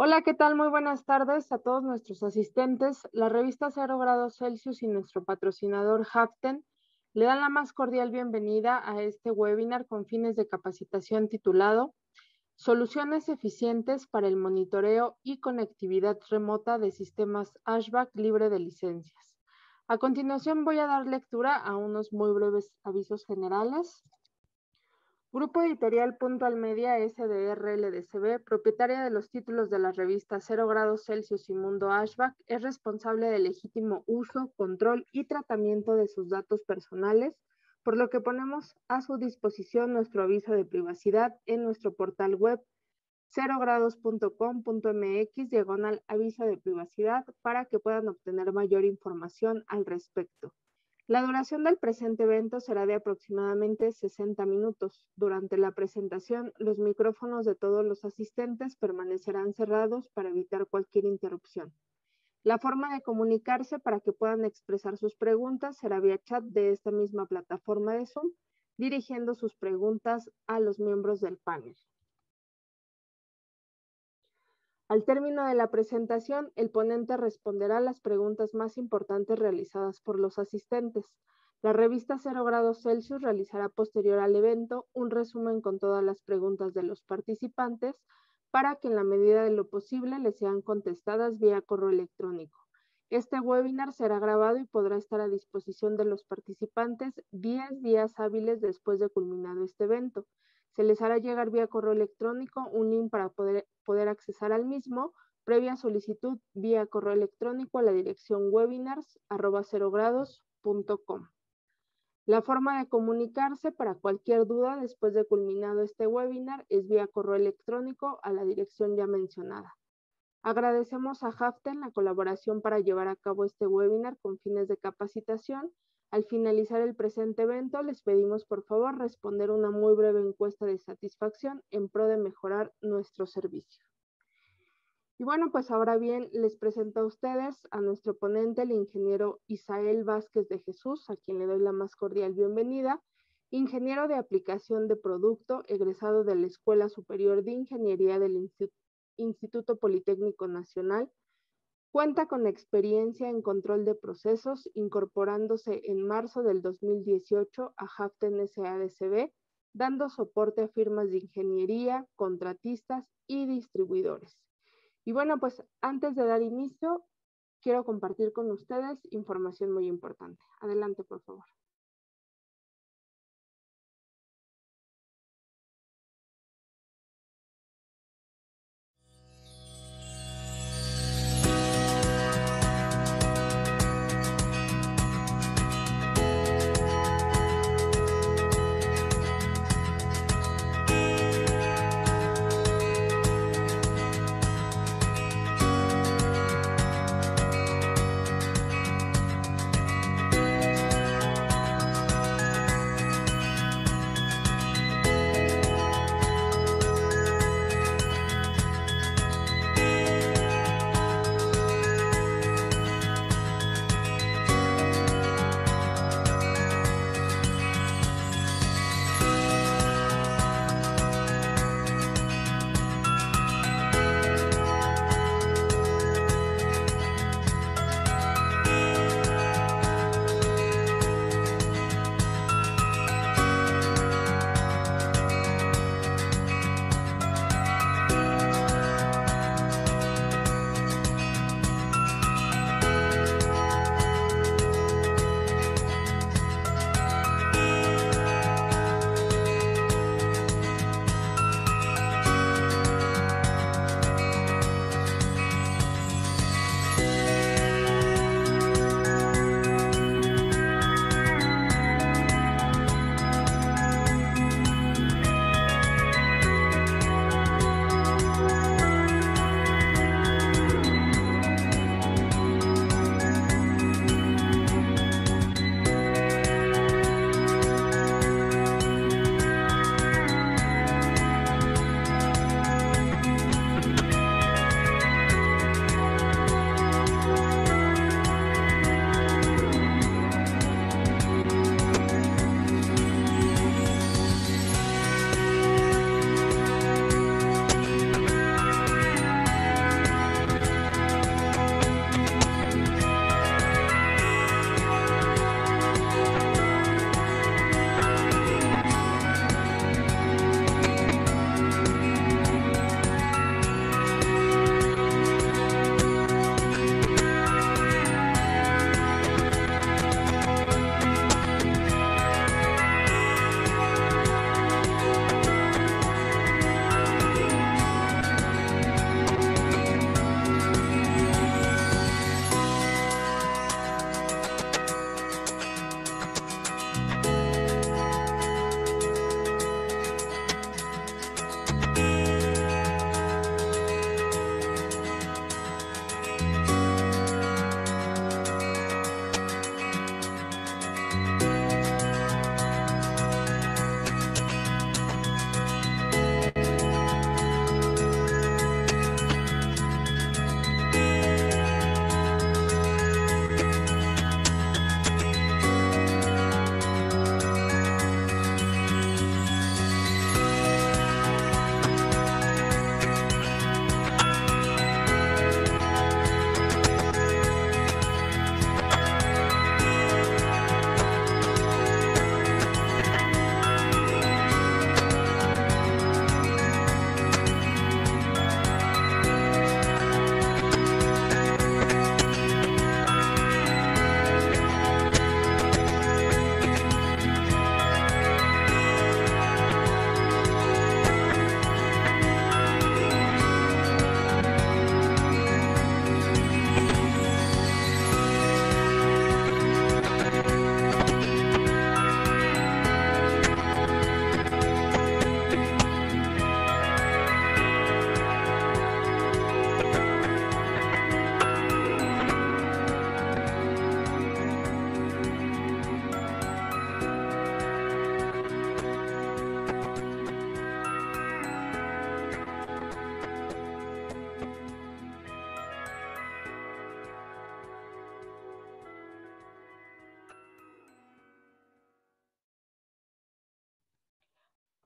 Hola, ¿qué tal? Muy buenas tardes a todos nuestros asistentes. La revista Cero Grados Celsius y nuestro patrocinador Haften le dan la más cordial bienvenida a este webinar con fines de capacitación titulado Soluciones eficientes para el monitoreo y conectividad remota de sistemas HVAC libre de licencias. A continuación voy a dar lectura a unos muy breves avisos generales. Grupo Editorial Puntual Media SDR LDCB, propietaria de los títulos de la revista 0 grados Celsius y Mundo Ashback, es responsable del legítimo uso, control y tratamiento de sus datos personales, por lo que ponemos a su disposición nuestro aviso de privacidad en nuestro portal web 0grados.com.mx diagonal aviso de privacidad para que puedan obtener mayor información al respecto. La duración del presente evento será de aproximadamente 60 minutos. Durante la presentación, los micrófonos de todos los asistentes permanecerán cerrados para evitar cualquier interrupción. La forma de comunicarse para que puedan expresar sus preguntas será vía chat de esta misma plataforma de Zoom, dirigiendo sus preguntas a los miembros del panel. Al término de la presentación, el ponente responderá las preguntas más importantes realizadas por los asistentes. La revista Cero Grados Celsius realizará posterior al evento un resumen con todas las preguntas de los participantes para que en la medida de lo posible les sean contestadas vía correo electrónico. Este webinar será grabado y podrá estar a disposición de los participantes 10 días hábiles después de culminado este evento. Se les hará llegar vía correo electrónico un link para poder, poder accesar al mismo, previa solicitud vía correo electrónico a la dirección webinars.com. La forma de comunicarse para cualquier duda después de culminado este webinar es vía correo electrónico a la dirección ya mencionada. Agradecemos a Haften la colaboración para llevar a cabo este webinar con fines de capacitación al finalizar el presente evento, les pedimos por favor responder una muy breve encuesta de satisfacción en pro de mejorar nuestro servicio. Y bueno, pues ahora bien, les presento a ustedes a nuestro ponente, el ingeniero Isael Vázquez de Jesús, a quien le doy la más cordial bienvenida, ingeniero de aplicación de producto, egresado de la Escuela Superior de Ingeniería del Instituto Politécnico Nacional, Cuenta con experiencia en control de procesos, incorporándose en marzo del 2018 a Haften SADCB, dando soporte a firmas de ingeniería, contratistas y distribuidores. Y bueno, pues antes de dar inicio, quiero compartir con ustedes información muy importante. Adelante, por favor.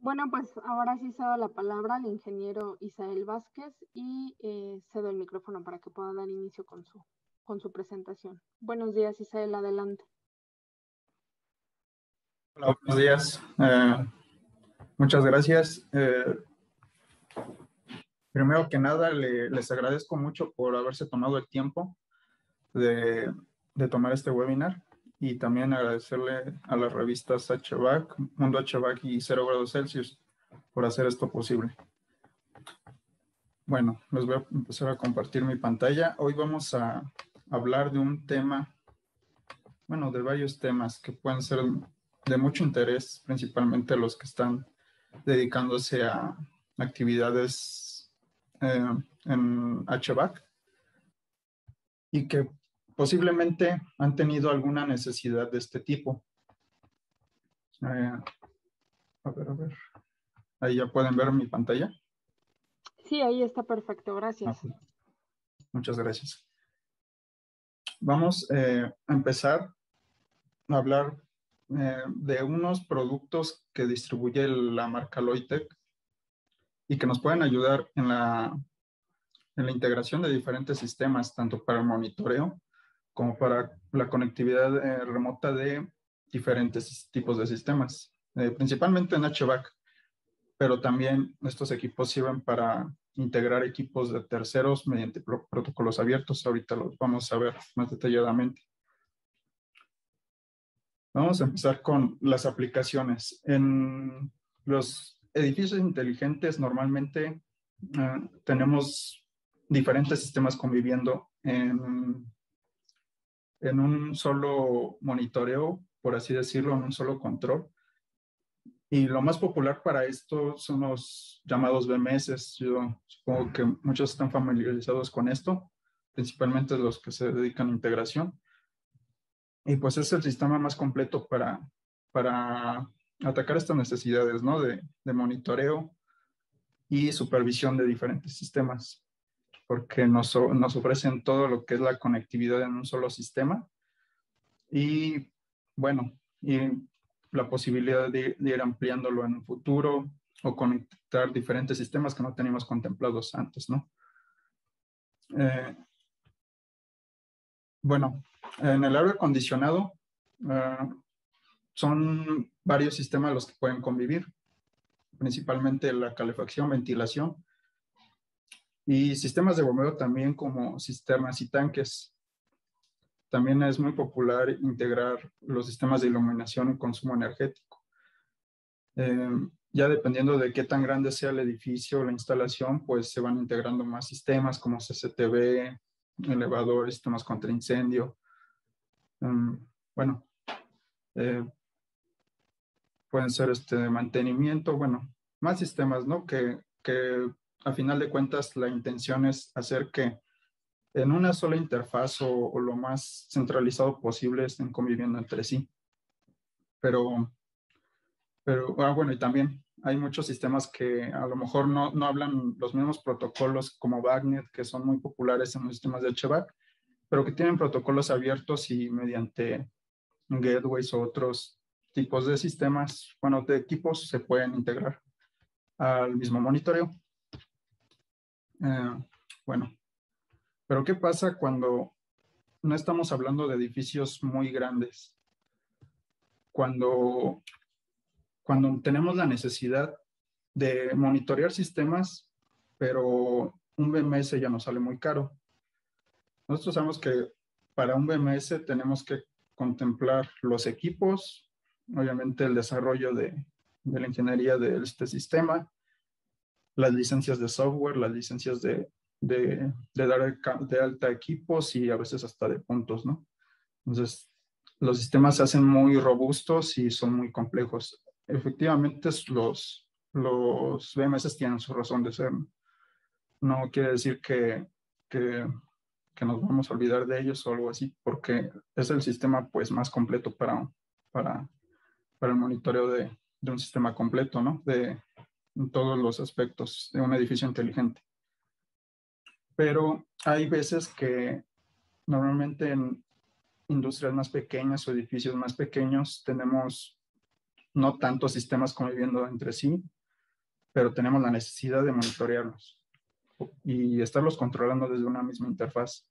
Bueno, pues ahora sí cedo la palabra al ingeniero Isael Vázquez y eh, cedo el micrófono para que pueda dar inicio con su, con su presentación. Buenos días, Isael, adelante. Hola, buenos días. Eh, muchas gracias. Eh, primero que nada, les agradezco mucho por haberse tomado el tiempo de, de tomar este webinar y también agradecerle a las revistas HVAC, Mundo HVAC y Cero Grados Celsius por hacer esto posible. Bueno, les voy a empezar a compartir mi pantalla. Hoy vamos a hablar de un tema, bueno, de varios temas que pueden ser de mucho interés, principalmente los que están dedicándose a actividades eh, en HVAC y que posiblemente han tenido alguna necesidad de este tipo. Eh, a ver, a ver. Ahí ya pueden ver mi pantalla. Sí, ahí está perfecto, gracias. Ah, muchas gracias. Vamos eh, a empezar a hablar eh, de unos productos que distribuye la marca Loitec y que nos pueden ayudar en la, en la integración de diferentes sistemas, tanto para el monitoreo como para la conectividad eh, remota de diferentes tipos de sistemas, eh, principalmente en HVAC, pero también estos equipos sirven para integrar equipos de terceros mediante protocolos abiertos. Ahorita los vamos a ver más detalladamente. Vamos a empezar con las aplicaciones. En los edificios inteligentes normalmente eh, tenemos diferentes sistemas conviviendo en en un solo monitoreo, por así decirlo, en un solo control. Y lo más popular para esto son los llamados BMS. Yo supongo que muchos están familiarizados con esto, principalmente los que se dedican a integración. Y pues es el sistema más completo para, para atacar estas necesidades, ¿no? De, de monitoreo y supervisión de diferentes sistemas porque nos, nos ofrecen todo lo que es la conectividad en un solo sistema y bueno, y la posibilidad de, ir ampliándolo en un futuro o conectar diferentes sistemas que no teníamos contemplados antes, ¿no? Eh, bueno, en el aire acondicionado eh, son varios sistemas los que pueden convivir, principalmente la calefacción, ventilación, y sistemas de bombeo también como cisternas y tanques. También es muy popular integrar los sistemas de iluminación y consumo energético. Eh, ya dependiendo de qué tan grande sea el edificio o la instalación, pues se van integrando más sistemas como CCTV, elevadores, sistemas contra incendio. Mm, bueno, eh, pueden ser este mantenimiento, bueno, más sistemas, ¿no? Que, que a final de cuentas la intención es hacer que en una sola interfaz o, lo más centralizado posible estén conviviendo entre sí. Pero, pero ah, bueno, y también hay muchos sistemas que a lo mejor no, no hablan los mismos protocolos como Bagnet, que son muy populares en los sistemas de HVAC, pero que tienen protocolos abiertos y mediante gateways o otros tipos de sistemas, bueno, de equipos se pueden integrar al mismo monitoreo. Eh, bueno, pero ¿qué pasa cuando no estamos hablando de edificios muy grandes? Cuando, cuando tenemos la necesidad de monitorear sistemas, pero un BMS ya nos sale muy caro. Nosotros sabemos que para un BMS tenemos que contemplar los equipos, obviamente el desarrollo de, de la ingeniería de este sistema, las licencias de software, las licencias de, de, de dar de alta equipos y a veces hasta de puntos, ¿no? Entonces, los sistemas se hacen muy robustos y son muy complejos. Efectivamente, los, los BMS tienen su razón de ser. No quiere decir que, que, que, nos vamos a olvidar de ellos o algo así, porque es el sistema pues, más completo para, para, para el monitoreo de, de un sistema completo, ¿no? De, en todos los aspectos de un edificio inteligente. Pero hay veces que normalmente en industrias más pequeñas o edificios más pequeños tenemos no tantos sistemas conviviendo entre sí, pero tenemos la necesidad de monitorearlos y estarlos controlando desde una misma interfaz.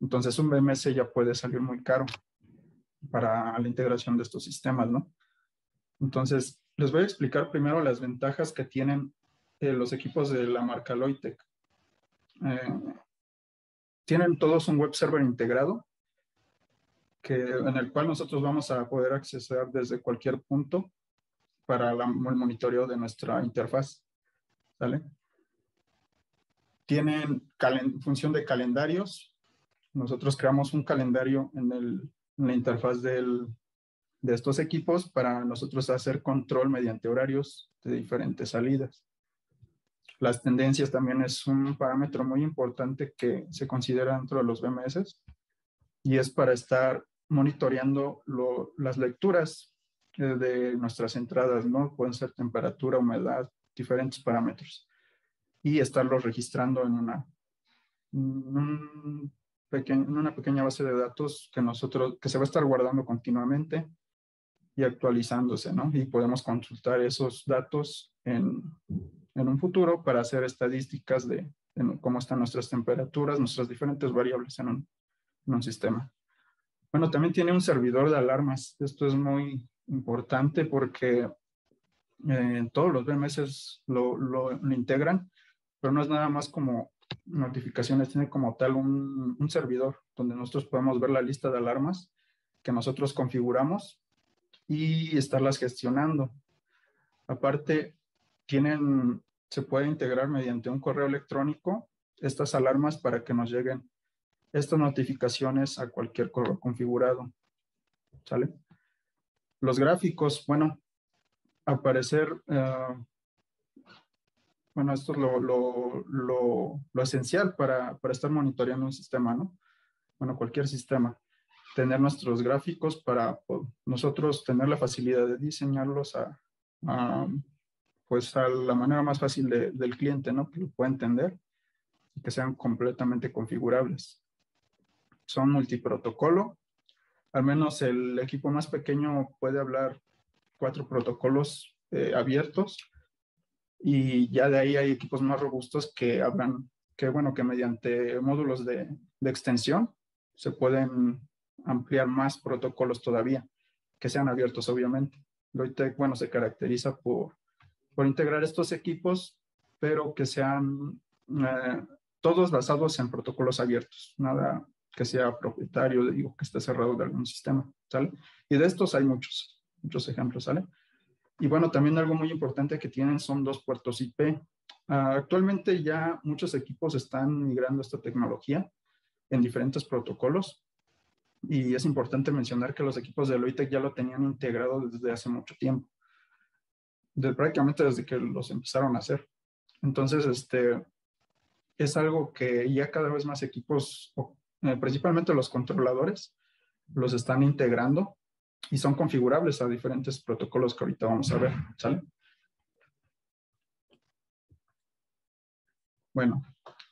Entonces un BMS ya puede salir muy caro para la integración de estos sistemas, ¿no? Entonces, les voy a explicar primero las ventajas que tienen eh, los equipos de la marca Loitec. Eh, tienen todos un web server integrado que, en el cual nosotros vamos a poder acceder desde cualquier punto para el monitoreo de nuestra interfaz. Tienen función de calendarios. Nosotros creamos un calendario en la interfaz del, de estos equipos para nosotros hacer control mediante horarios de diferentes salidas. Las tendencias también es un parámetro muy importante que se considera dentro de los BMS y es para estar monitoreando las lecturas eh, de nuestras entradas, ¿no? Pueden ser temperatura, humedad, diferentes parámetros y estarlos registrando en una, en una pequeña base de datos que nosotros, que se va a estar guardando continuamente y actualizándose, ¿no? Y podemos consultar esos datos en, en un futuro para hacer estadísticas de, cómo están nuestras temperaturas, nuestras diferentes variables en un, en un, sistema. Bueno, también tiene un servidor de alarmas. Esto es muy importante porque eh, todos los BMS lo, lo, lo, integran, pero no es nada más como notificaciones, tiene como tal un, un servidor donde nosotros podemos ver la lista de alarmas que nosotros configuramos y estarlas gestionando. Aparte, tienen, se puede integrar mediante un correo electrónico estas alarmas para que nos lleguen estas notificaciones a cualquier correo configurado. ¿Sale? Los gráficos, bueno, aparecer, uh, bueno, esto es lo, lo, lo, lo esencial para, para, estar monitoreando un sistema, ¿no? Bueno, cualquier sistema tener nuestros gráficos para nosotros tener la facilidad de diseñarlos a, pues a la manera más fácil del cliente, ¿no? Que lo pueda entender y que sean completamente configurables. Son multiprotocolo. Al menos el equipo más pequeño puede hablar cuatro protocolos eh, abiertos y ya de ahí hay equipos más robustos que hablan, que bueno, que mediante módulos de, de extensión se pueden ampliar más protocolos todavía, que sean abiertos, obviamente. Loitec, bueno, se caracteriza por, por integrar estos equipos, pero que sean eh, todos basados en protocolos abiertos, nada que sea propietario, digo, que esté cerrado de algún sistema, ¿sale? Y de estos hay muchos, muchos ejemplos, ¿sale? Y bueno, también algo muy importante que tienen son dos puertos IP. Ah, actualmente ya muchos equipos están migrando esta tecnología en diferentes protocolos. Y es importante mencionar que los equipos de Loitec ya lo tenían integrado desde hace mucho tiempo, de, prácticamente desde que los empezaron a hacer. Entonces, este, es algo que ya cada vez más equipos, eh, principalmente los controladores, los están integrando y son configurables a diferentes protocolos que ahorita vamos a ver, ¿sale? Bueno,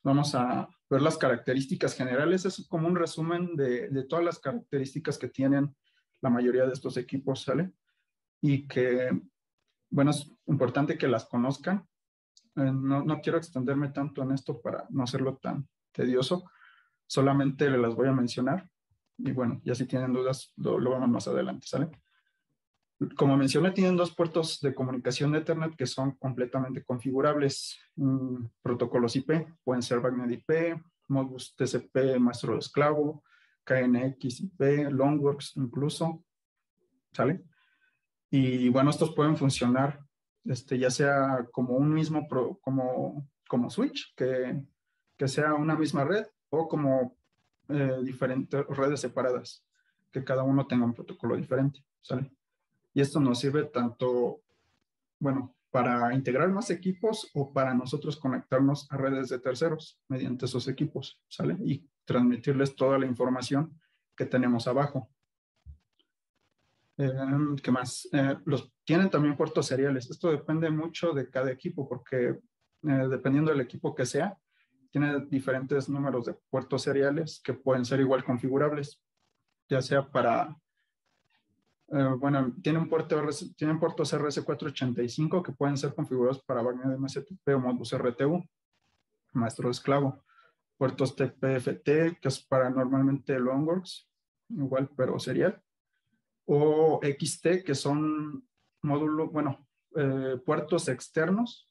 vamos a ver las características generales. Es como un resumen de, todas las características que tienen la mayoría de estos equipos, ¿sale? Y que, bueno, es importante que las conozcan. Eh, no, no, quiero extenderme tanto en esto para no hacerlo tan tedioso. Solamente las voy a mencionar. Y bueno, ya si tienen dudas, lo, lo vamos más adelante, ¿sale? Como mencioné, tienen dos puertos de comunicación de Ethernet que son completamente configurables. Mm, protocolos IP, pueden ser Bagnet IP, Modbus TCP, maestro esclavo, KNX IP, Longworks incluso, ¿sale? Y bueno, estos pueden funcionar este, ya sea como un mismo, pro, como, como switch, que, que sea una misma red, o como eh, diferentes redes separadas, que cada uno tenga un protocolo diferente, ¿sale? Y esto nos sirve tanto, bueno, para integrar más equipos o para nosotros conectarnos a redes de terceros mediante esos equipos, ¿sale? Y transmitirles toda la información que tenemos abajo. Eh, ¿Qué más? Eh, los, tienen también puertos seriales. Esto depende mucho de cada equipo porque eh, dependiendo del equipo que sea, tiene diferentes números de puertos seriales que pueden ser igual configurables, ya sea para Eh, bueno, tienen, puerto tienen puertos RS485 que pueden ser configurados para de MSTP o Modbus RTU, maestro esclavo. Puertos TPFT, que es para normalmente Longworks, igual, pero serial. O XT, que son módulos, bueno, eh, puertos externos.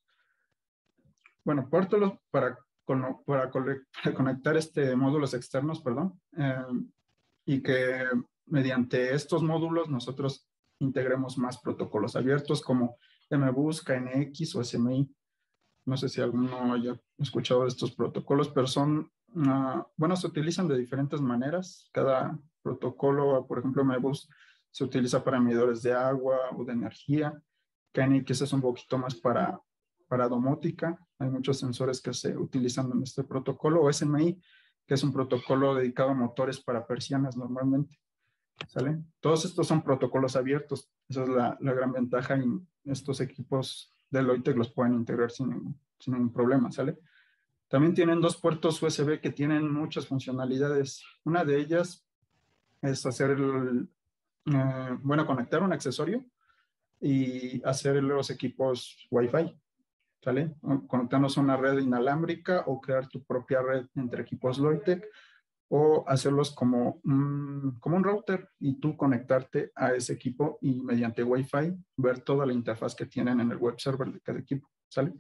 Bueno, puertos para, para, conectar este módulos externos, perdón, eh, y que mediante estos módulos nosotros integremos más protocolos abiertos como MBus, KNX o SMI. No sé si alguno haya escuchado de estos protocolos, pero son, uh, bueno, se utilizan de diferentes maneras. Cada protocolo, por ejemplo, MBus se utiliza para medidores de agua o de energía. KNX es un poquito más para, para domótica. Hay muchos sensores que se utilizan en este protocolo. O SMI, que es un protocolo dedicado a motores para persianas normalmente. ¿Sale? Todos estos son protocolos abiertos. Esa es la, la gran ventaja y estos equipos de Loitec los pueden integrar sin, sin ningún problema, ¿sale? También tienen dos puertos USB que tienen muchas funcionalidades. Una de ellas es hacer el, eh, bueno, conectar un accesorio y hacer los equipos Wi-Fi, ¿sale? Conectarnos a una red inalámbrica o crear tu propia red entre equipos Loitec o hacerlos como, como un router y tú conectarte a ese equipo y mediante Wi-Fi ver toda la interfaz que tienen en el web server de cada equipo, ¿sale?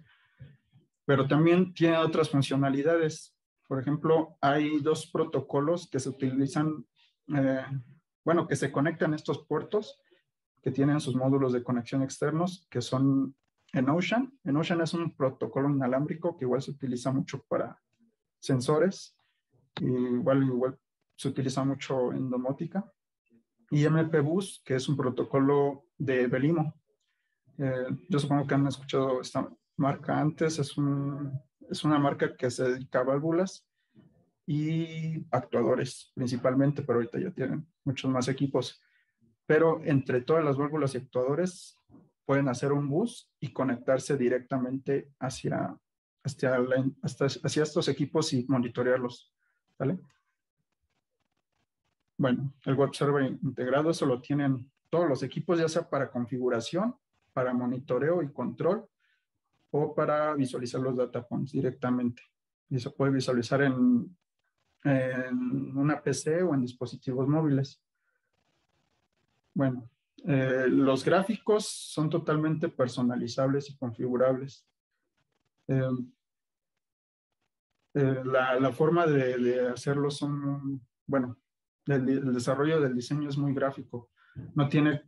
Pero también tiene otras funcionalidades. Por ejemplo, hay dos protocolos que se utilizan, eh, bueno, que se conectan estos puertos que tienen sus módulos de conexión externos, que son en Ocean. En Ocean es un protocolo inalámbrico que igual se utiliza mucho para sensores igual, igual se utiliza mucho en domótica. Y MPBus, que es un protocolo de Belimo. Eh, yo supongo que han escuchado esta marca antes, es, un, es una marca que se dedica a válvulas y actuadores principalmente, pero ahorita ya tienen muchos más equipos. Pero entre todas las válvulas y actuadores pueden hacer un bus y conectarse directamente hacia, hacia, hacia estos equipos y monitorearlos. ¿Vale? Bueno, el web server integrado, eso lo tienen todos los equipos, ya sea para configuración, para monitoreo y control, o para visualizar los data points directamente. Y se puede visualizar en, una PC o en dispositivos móviles. Bueno, eh, los gráficos son totalmente personalizables y configurables. Eh, eh, la, forma de, hacerlo son, bueno, el, desarrollo del diseño es muy gráfico. No tiene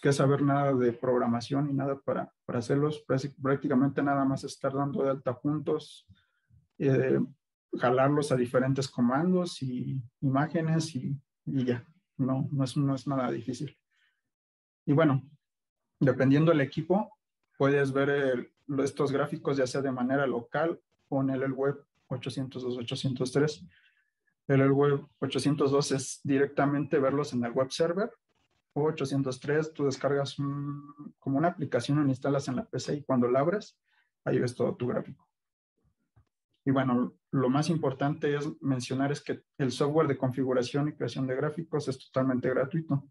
que saber nada de programación ni nada para, para hacerlos. Prácticamente nada más estar dando de alta puntos, eh, jalarlos a diferentes comandos y imágenes y, ya. No, no es, no es nada difícil. Y bueno, dependiendo del equipo, puedes ver estos gráficos ya sea de manera local o en el web 802, 803. El web 802 es directamente verlos en el web server. O 803, tú descargas como una aplicación, la instalas en la PC y cuando la abres, ahí ves todo tu gráfico. Y bueno, lo más importante es mencionar es que el software de configuración y creación de gráficos es totalmente gratuito.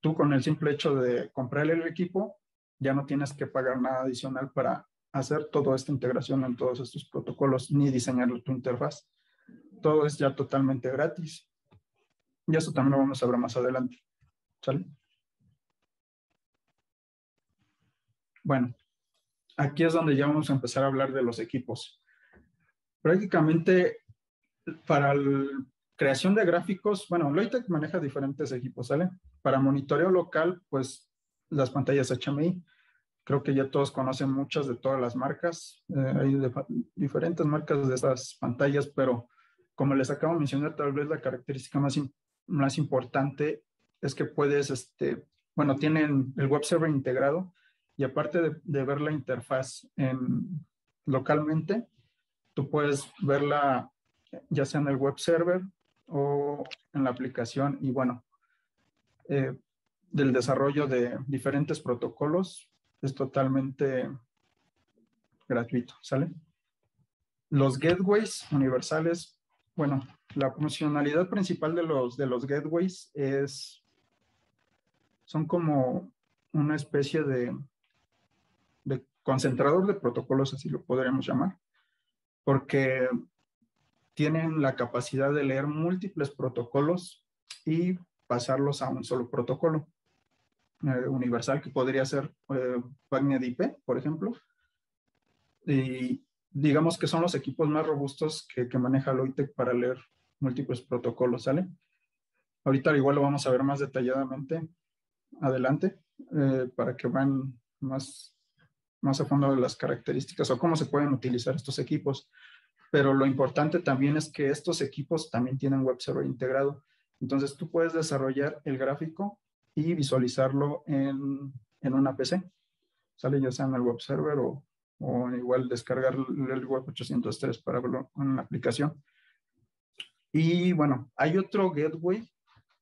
Tú con el simple hecho de comprar el equipo, ya no tienes que pagar nada adicional para hacer toda esta integración en todos estos protocolos ni diseñar tu interfaz. Todo es ya totalmente gratis. Y eso también lo vamos a ver más adelante. ¿Sale? Bueno, aquí es donde ya vamos a empezar a hablar de los equipos. Prácticamente para la creación de gráficos, bueno, Loitec maneja diferentes equipos, ¿sale? Para monitoreo local, pues las pantallas HMI, Creo que ya todos conocen muchas de todas las marcas. Eh, hay diferentes marcas de estas pantallas, pero como les acabo de mencionar, tal vez la característica más, más importante es que puedes, este, bueno, tienen el web server integrado y aparte de, de ver la interfaz en, localmente, tú puedes verla ya sea en el web server o en la aplicación y bueno, eh, del desarrollo de diferentes protocolos es totalmente gratuito, ¿sale? Los gateways universales, bueno, la funcionalidad principal de los, de los gateways es, son como una especie de, de concentrador de protocolos, así lo podríamos llamar, porque tienen la capacidad de leer múltiples protocolos y pasarlos a un solo protocolo eh, universal que podría ser eh, IP, por ejemplo. Y digamos que son los equipos más robustos que, maneja Loitec para leer múltiples protocolos, ¿sale? Ahorita igual lo vamos a ver más detalladamente adelante eh, para que vean más, más a fondo las características o cómo se pueden utilizar estos equipos. Pero lo importante también es que estos equipos también tienen web server integrado. Entonces tú puedes desarrollar el gráfico y visualizarlo en, en una PC. Sale ya sea en el web server o, o igual descargar el web 803 para verlo en la aplicación. Y bueno, hay otro gateway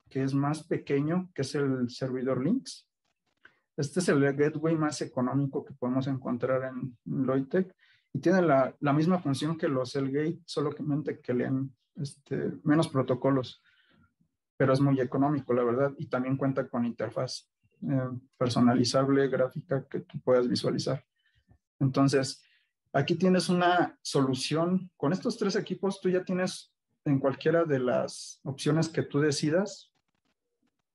que es más pequeño, que es el servidor Links. Este es el gateway más económico que podemos encontrar en Loitec y tiene la, la misma función que los Elgate, solamente que leen este, menos protocolos, pero es muy económico, la verdad, y también cuenta con interfaz eh, personalizable, gráfica que tú puedas visualizar. Entonces, aquí tienes una solución. Con estos tres equipos, tú ya tienes en cualquiera de las opciones que tú decidas,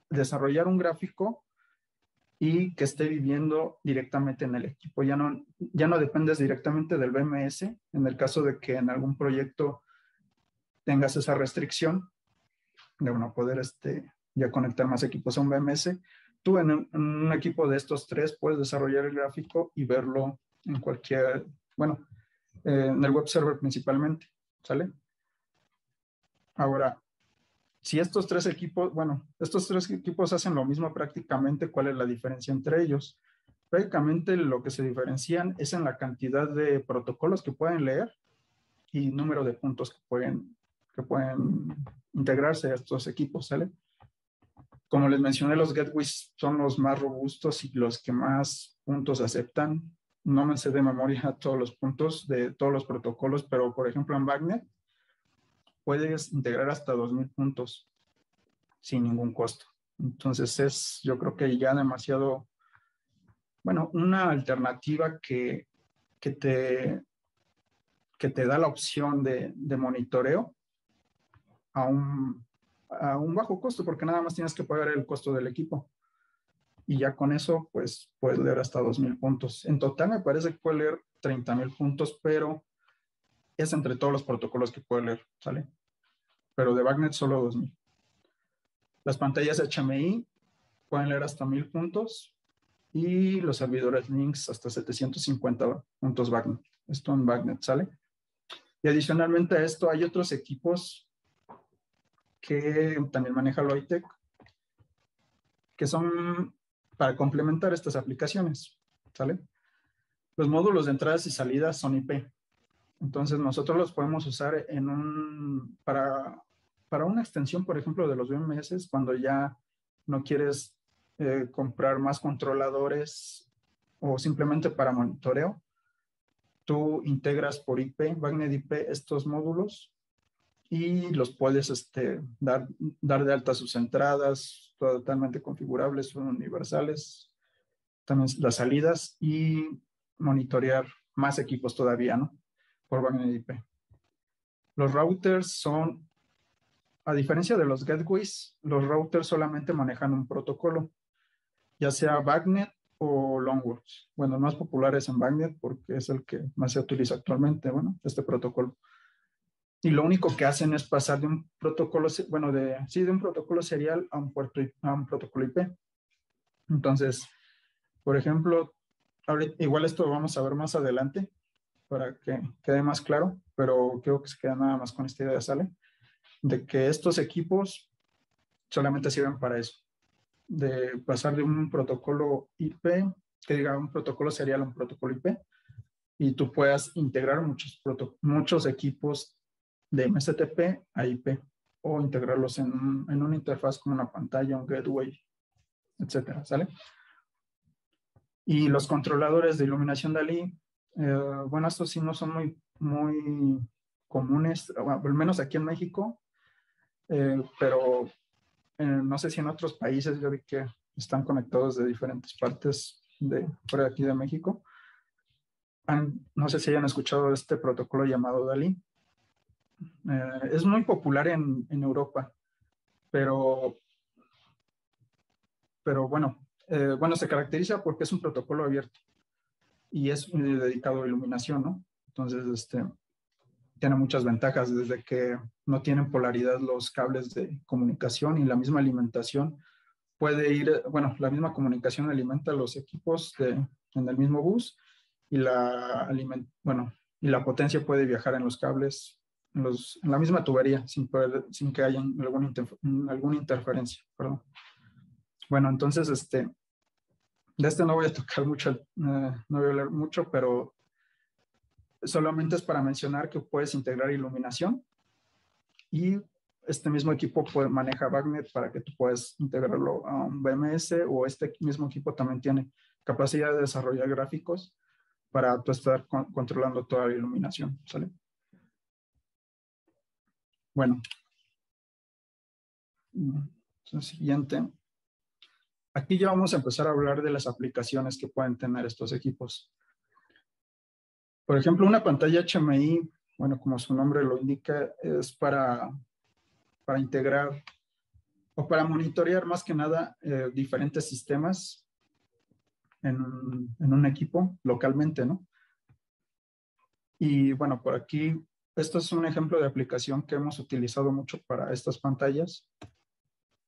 desarrollar un gráfico y que esté viviendo directamente en el equipo. Ya no, ya no dependes directamente del BMS en el caso de que en algún proyecto tengas esa restricción de no poder este, ya conectar más equipos a un BMS. Tú en un, equipo de estos tres puedes desarrollar el gráfico y verlo en cualquier, bueno, eh, en el web server principalmente, ¿sale? Ahora, si estos tres equipos, bueno, estos tres equipos hacen lo mismo prácticamente, ¿cuál es la diferencia entre ellos? Prácticamente lo que se diferencian es en la cantidad de protocolos que pueden leer y número de puntos que pueden, que pueden integrarse a estos equipos, ¿sale? Como les mencioné, los gateways son los más robustos y los que más puntos aceptan. No me sé de memoria todos los puntos de todos los protocolos, pero por ejemplo en Bagnet puedes integrar hasta 2.000 puntos sin ningún costo. Entonces es, yo creo que ya demasiado, bueno, una alternativa que, que, te, que te da la opción de, de monitoreo a un, a un bajo costo, porque nada más tienes que pagar el costo del equipo. Y ya con eso, pues puedes leer hasta 2.000 puntos. En total me parece que puede leer 30.000 puntos, pero es entre todos los protocolos que puede leer, ¿sale? Pero de Bagnet solo 2000. Las pantallas HMI pueden leer hasta 1000 puntos y los servidores Links hasta 750 puntos Bagnet. Esto en Bagnet, ¿sale? Y adicionalmente a esto hay otros equipos que también maneja Loitec, que son para complementar estas aplicaciones, ¿sale? Los módulos de entradas y salidas son IP. Entonces nosotros los podemos usar en un, para, para una extensión, por ejemplo, de los BMS, cuando ya no quieres eh, comprar más controladores o simplemente para monitoreo, tú integras por IP, Bagnet IP, estos módulos y los puedes este, dar, dar de alta sus entradas, totalmente configurables, son universales, también las salidas y monitorear más equipos todavía, ¿no? por Bagnet IP. Los routers son, a diferencia de los gateways, los routers solamente manejan un protocolo, ya sea Bagnet o Longwords. Bueno, más popular es en Bagnet porque es el que más se utiliza actualmente, bueno, este protocolo. Y lo único que hacen es pasar de un protocolo, bueno, de, sí, de un protocolo serial a un, puerto, a un protocolo IP. Entonces, por ejemplo, igual esto lo vamos a ver más adelante, para que quede más claro, pero creo que se queda nada más con esta idea, ¿sale? De que estos equipos solamente sirven para eso, de pasar de un protocolo IP, que diga un protocolo serial a un protocolo IP, y tú puedas integrar muchos, muchos equipos de MSTP a IP o integrarlos en, en una interfaz como una pantalla, un gateway, etcétera, ¿sale? Y los controladores de iluminación DALI eh, bueno, estos sí no son muy, muy comunes, al menos aquí en México, eh, pero eh, no sé si en otros países yo vi que están conectados de diferentes partes de fuera de aquí de México. no sé si hayan escuchado este protocolo llamado DALI. Eh, es muy popular en, Europa, pero, pero bueno, eh, bueno, se caracteriza porque es un protocolo abierto y es dedicado a iluminación, ¿no? Entonces, este, tiene muchas ventajas desde que no tienen polaridad los cables de comunicación y la misma alimentación puede ir, bueno, la misma comunicación alimenta los equipos en el mismo bus y la, bueno, y la potencia puede viajar en los cables, en, los, en la misma tubería, sin, que haya alguna, alguna interferencia. Perdón. Bueno, entonces, este, de este no voy a tocar mucho, eh, no voy a hablar mucho, pero solamente es para mencionar que puedes integrar iluminación y este mismo equipo puede, maneja Bagnet para que tú puedas integrarlo a un BMS o este mismo equipo también tiene capacidad de desarrollar gráficos para tú estar controlando toda la iluminación. ¿sale? Bueno. Siguiente. Aquí ya vamos a empezar a hablar de las aplicaciones que pueden tener estos equipos. Por ejemplo, una pantalla HMI, bueno, como su nombre lo indica, es para, para integrar o para monitorear más que nada eh, diferentes sistemas en, en, un equipo localmente, ¿no? Y bueno, por aquí, esto es un ejemplo de aplicación que hemos utilizado mucho para estas pantallas,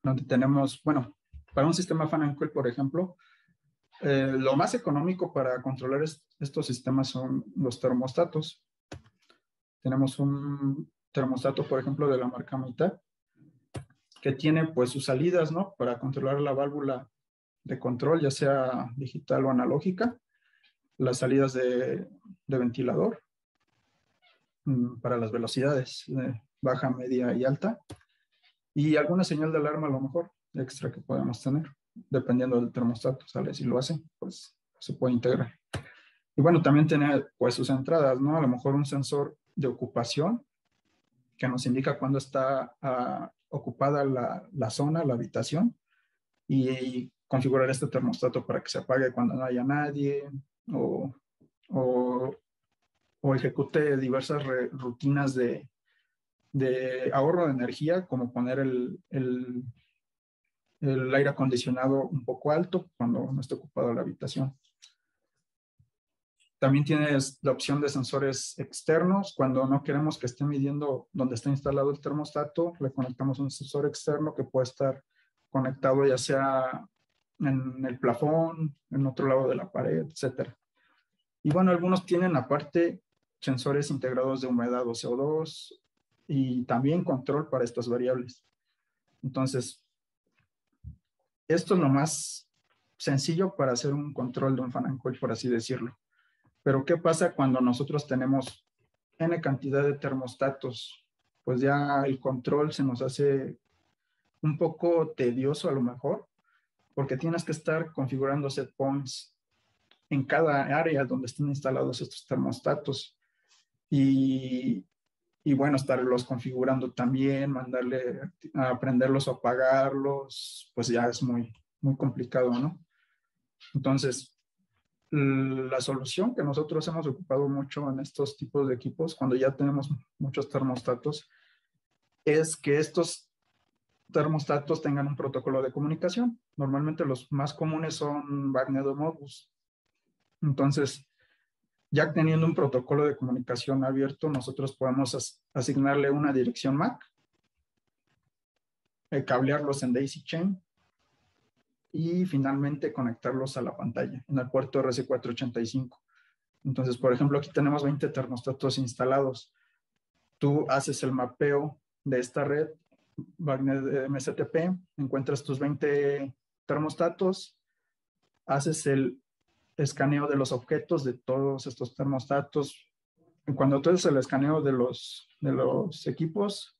donde tenemos, bueno, para un sistema fan por ejemplo, eh, lo más económico para controlar estos sistemas son los termostatos. Tenemos un termostato, por ejemplo, de la marca Mita, que tiene pues sus salidas, ¿no? Para controlar la válvula de control, ya sea digital o analógica, las salidas de, ventilador para las velocidades baja, media y alta, y alguna señal de alarma a lo mejor extra que podemos tener dependiendo del termostato, ¿sale? Si lo hacen, pues se puede integrar. Y bueno, también tiene pues sus entradas, ¿no? A lo mejor un sensor de ocupación que nos indica cuándo está ah, ocupada la, la, zona, la habitación, y, configurar este termostato para que se apague cuando no haya nadie, o, o, o ejecute diversas rutinas de, de, ahorro de energía, como poner el, el el aire acondicionado un poco alto cuando no esté ocupado la habitación. También tienes la opción de sensores externos. Cuando no queremos que esté midiendo dónde está instalado el termostato, le conectamos un sensor externo que puede estar conectado ya sea en el plafón, en otro lado de la pared, etc. Y bueno, algunos tienen aparte sensores integrados de humedad o CO2 y también control para estas variables. Entonces, esto es lo más sencillo para hacer un control de un fan coil, por así decirlo. Pero ¿qué pasa cuando nosotros tenemos N cantidad de termostatos? Pues ya el control se nos hace un poco tedioso a lo mejor, porque tienes que estar configurando set points en cada área donde estén instalados estos termostatos. Y, y bueno, estarlos configurando también, mandarle a aprenderlos o apagarlos, pues ya es muy, muy complicado, ¿no? Entonces, la solución que nosotros hemos ocupado mucho en estos tipos de equipos, cuando ya tenemos muchos termostatos, es que estos termostatos tengan un protocolo de comunicación. Normalmente los más comunes son Magneto Modbus. Entonces, ya teniendo un protocolo de comunicación abierto, nosotros podemos asignarle una dirección MAC, eh, cablearlos en Daisy Chain y finalmente conectarlos a la pantalla en el puerto RC485. Entonces, por ejemplo, aquí tenemos 20 termostatos instalados. Tú haces el mapeo de esta red MSTP, encuentras tus 20 termostatos, haces el escaneo de los objetos de todos estos termostatos. Cuando tú haces el escaneo de los, de los equipos,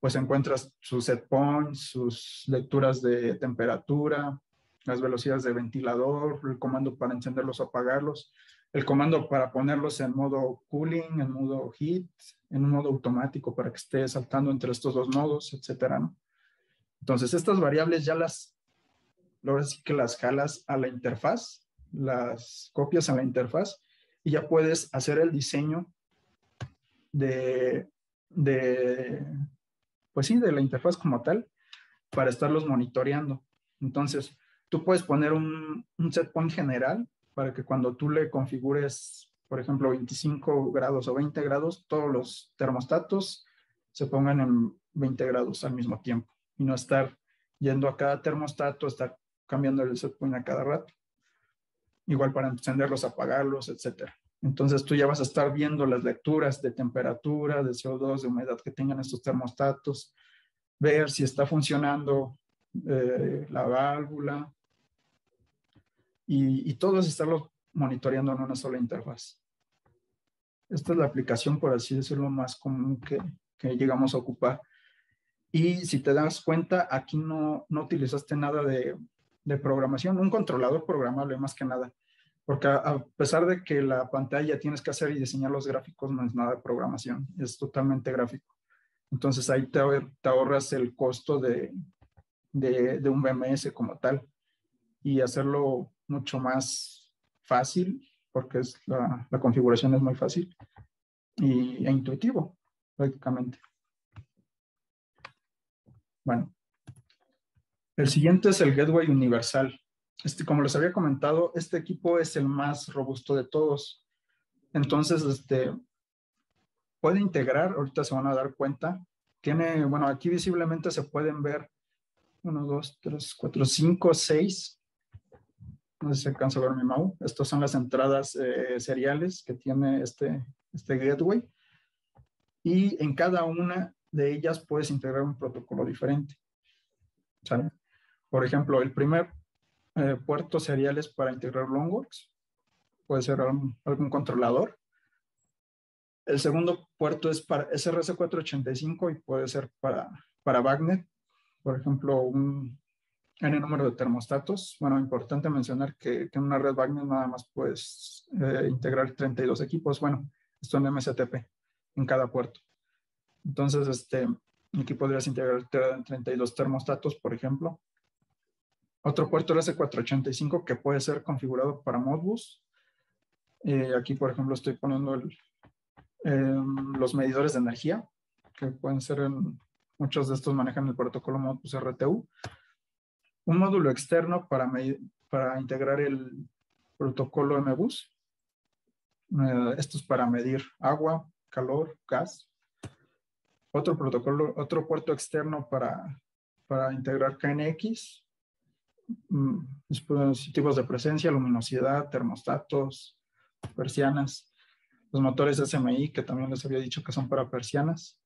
pues encuentras sus set points, sus lecturas de temperatura, las velocidades de ventilador, el comando para encenderlos o apagarlos, el comando para ponerlos en modo cooling, en modo heat, en un modo automático para que esté saltando entre estos dos modos, etcétera, Entonces, estas variables ya las ahora que las jalas a la interfaz, las copias a la interfaz y ya puedes hacer el diseño de, de pues sí, de la interfaz como tal para estarlos monitoreando. Entonces, tú puedes poner un, un set point general para que cuando tú le configures, por ejemplo, 25 grados o 20 grados, todos los termostatos se pongan en 20 grados al mismo tiempo y no estar yendo a cada termostato, estar cambiando el set point a cada rato. Igual para encenderlos, apagarlos, etcétera. Entonces tú ya vas a estar viendo las lecturas de temperatura, de CO2, de humedad que tengan estos termostatos, ver si está funcionando eh, la válvula y, y todos estarlo monitoreando en una sola interfaz. Esta es la aplicación, por así decirlo, más común que, que llegamos a ocupar. Y si te das cuenta, aquí no, no utilizaste nada de, de, programación, un controlador programable más que nada, porque a, pesar de que la pantalla tienes que hacer y diseñar los gráficos, no es nada de programación, es totalmente gráfico. Entonces ahí te, ahorras el costo de, de, un BMS como tal y hacerlo mucho más fácil, porque es la, la configuración es muy fácil y, e intuitivo prácticamente. Bueno, el siguiente es el Gateway Universal. Este, como les había comentado, este equipo es el más robusto de todos. Entonces, este, puede integrar, ahorita se van a dar cuenta, tiene, bueno, aquí visiblemente se pueden ver 1, 2, 3, 4, 5, 6. No sé si alcanza a ver mi mouse. Estas son las entradas eh, seriales que tiene este, este gateway. Y en cada una de ellas puedes integrar un protocolo diferente. ¿Sale? Por ejemplo, el primer eh, puerto serial es para integrar Longworks. Puede ser algún, controlador. El segundo puerto es para SRC485 y puede ser para, para Bagnet. Por ejemplo, un N número de termostatos. Bueno, importante mencionar que, que en una red Bagnet nada más puedes eh, integrar 32 equipos. Bueno, esto en MSTP en cada puerto. Entonces, este, aquí podrías integrar 32 termostatos, por ejemplo. Otro puerto RS485 que puede ser configurado para Modbus. Eh, aquí, por ejemplo, estoy poniendo el, eh, los medidores de energía, que pueden ser en, muchos de estos manejan el protocolo Modbus RTU. Un módulo externo para, para integrar el protocolo MBus. Eh, esto es para medir agua, calor, gas otro protocolo, otro puerto externo para, para integrar KNX, dispositivos de presencia, luminosidad, termostatos, persianas, los motores SMI, que también les había dicho que son para persianas.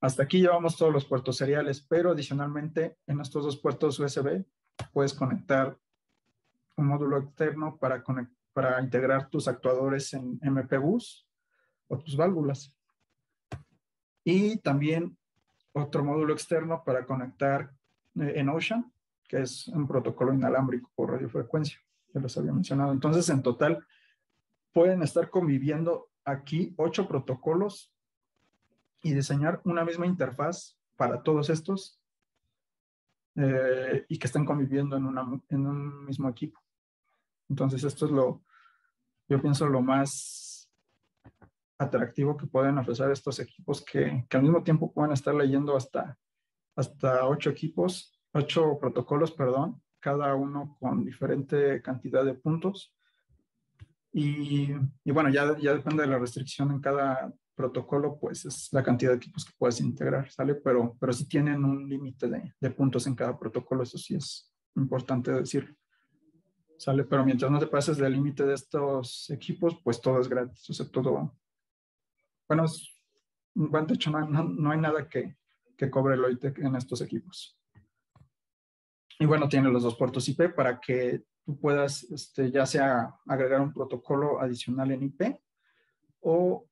Hasta aquí llevamos todos los puertos seriales, pero adicionalmente en estos dos puertos USB puedes conectar un módulo externo para, integrar tus actuadores en MPBus o tus válvulas y también otro módulo externo para conectar en Ocean, que es un protocolo inalámbrico por radiofrecuencia, ya los había mencionado. Entonces, en total, pueden estar conviviendo aquí ocho protocolos y diseñar una misma interfaz para todos estos eh, y que estén conviviendo en, una, en un mismo equipo. Entonces, esto es lo, yo pienso, lo más atractivo que pueden ofrecer estos equipos que, que, al mismo tiempo pueden estar leyendo hasta, hasta ocho equipos, ocho protocolos, perdón, cada uno con diferente cantidad de puntos. Y, y, bueno, ya, ya depende de la restricción en cada protocolo, pues es la cantidad de equipos que puedes integrar, ¿sale? Pero, pero sí tienen un límite de, puntos en cada protocolo, eso sí es importante decir. ¿Sale? Pero mientras no te pases del límite de estos equipos, pues todo es gratis, o sea, todo, bueno, bueno de hecho no, no, no, hay nada que, que cobre el OIT en estos equipos. Y bueno, tiene los dos puertos IP para que tú puedas este, ya sea agregar un protocolo adicional en IP o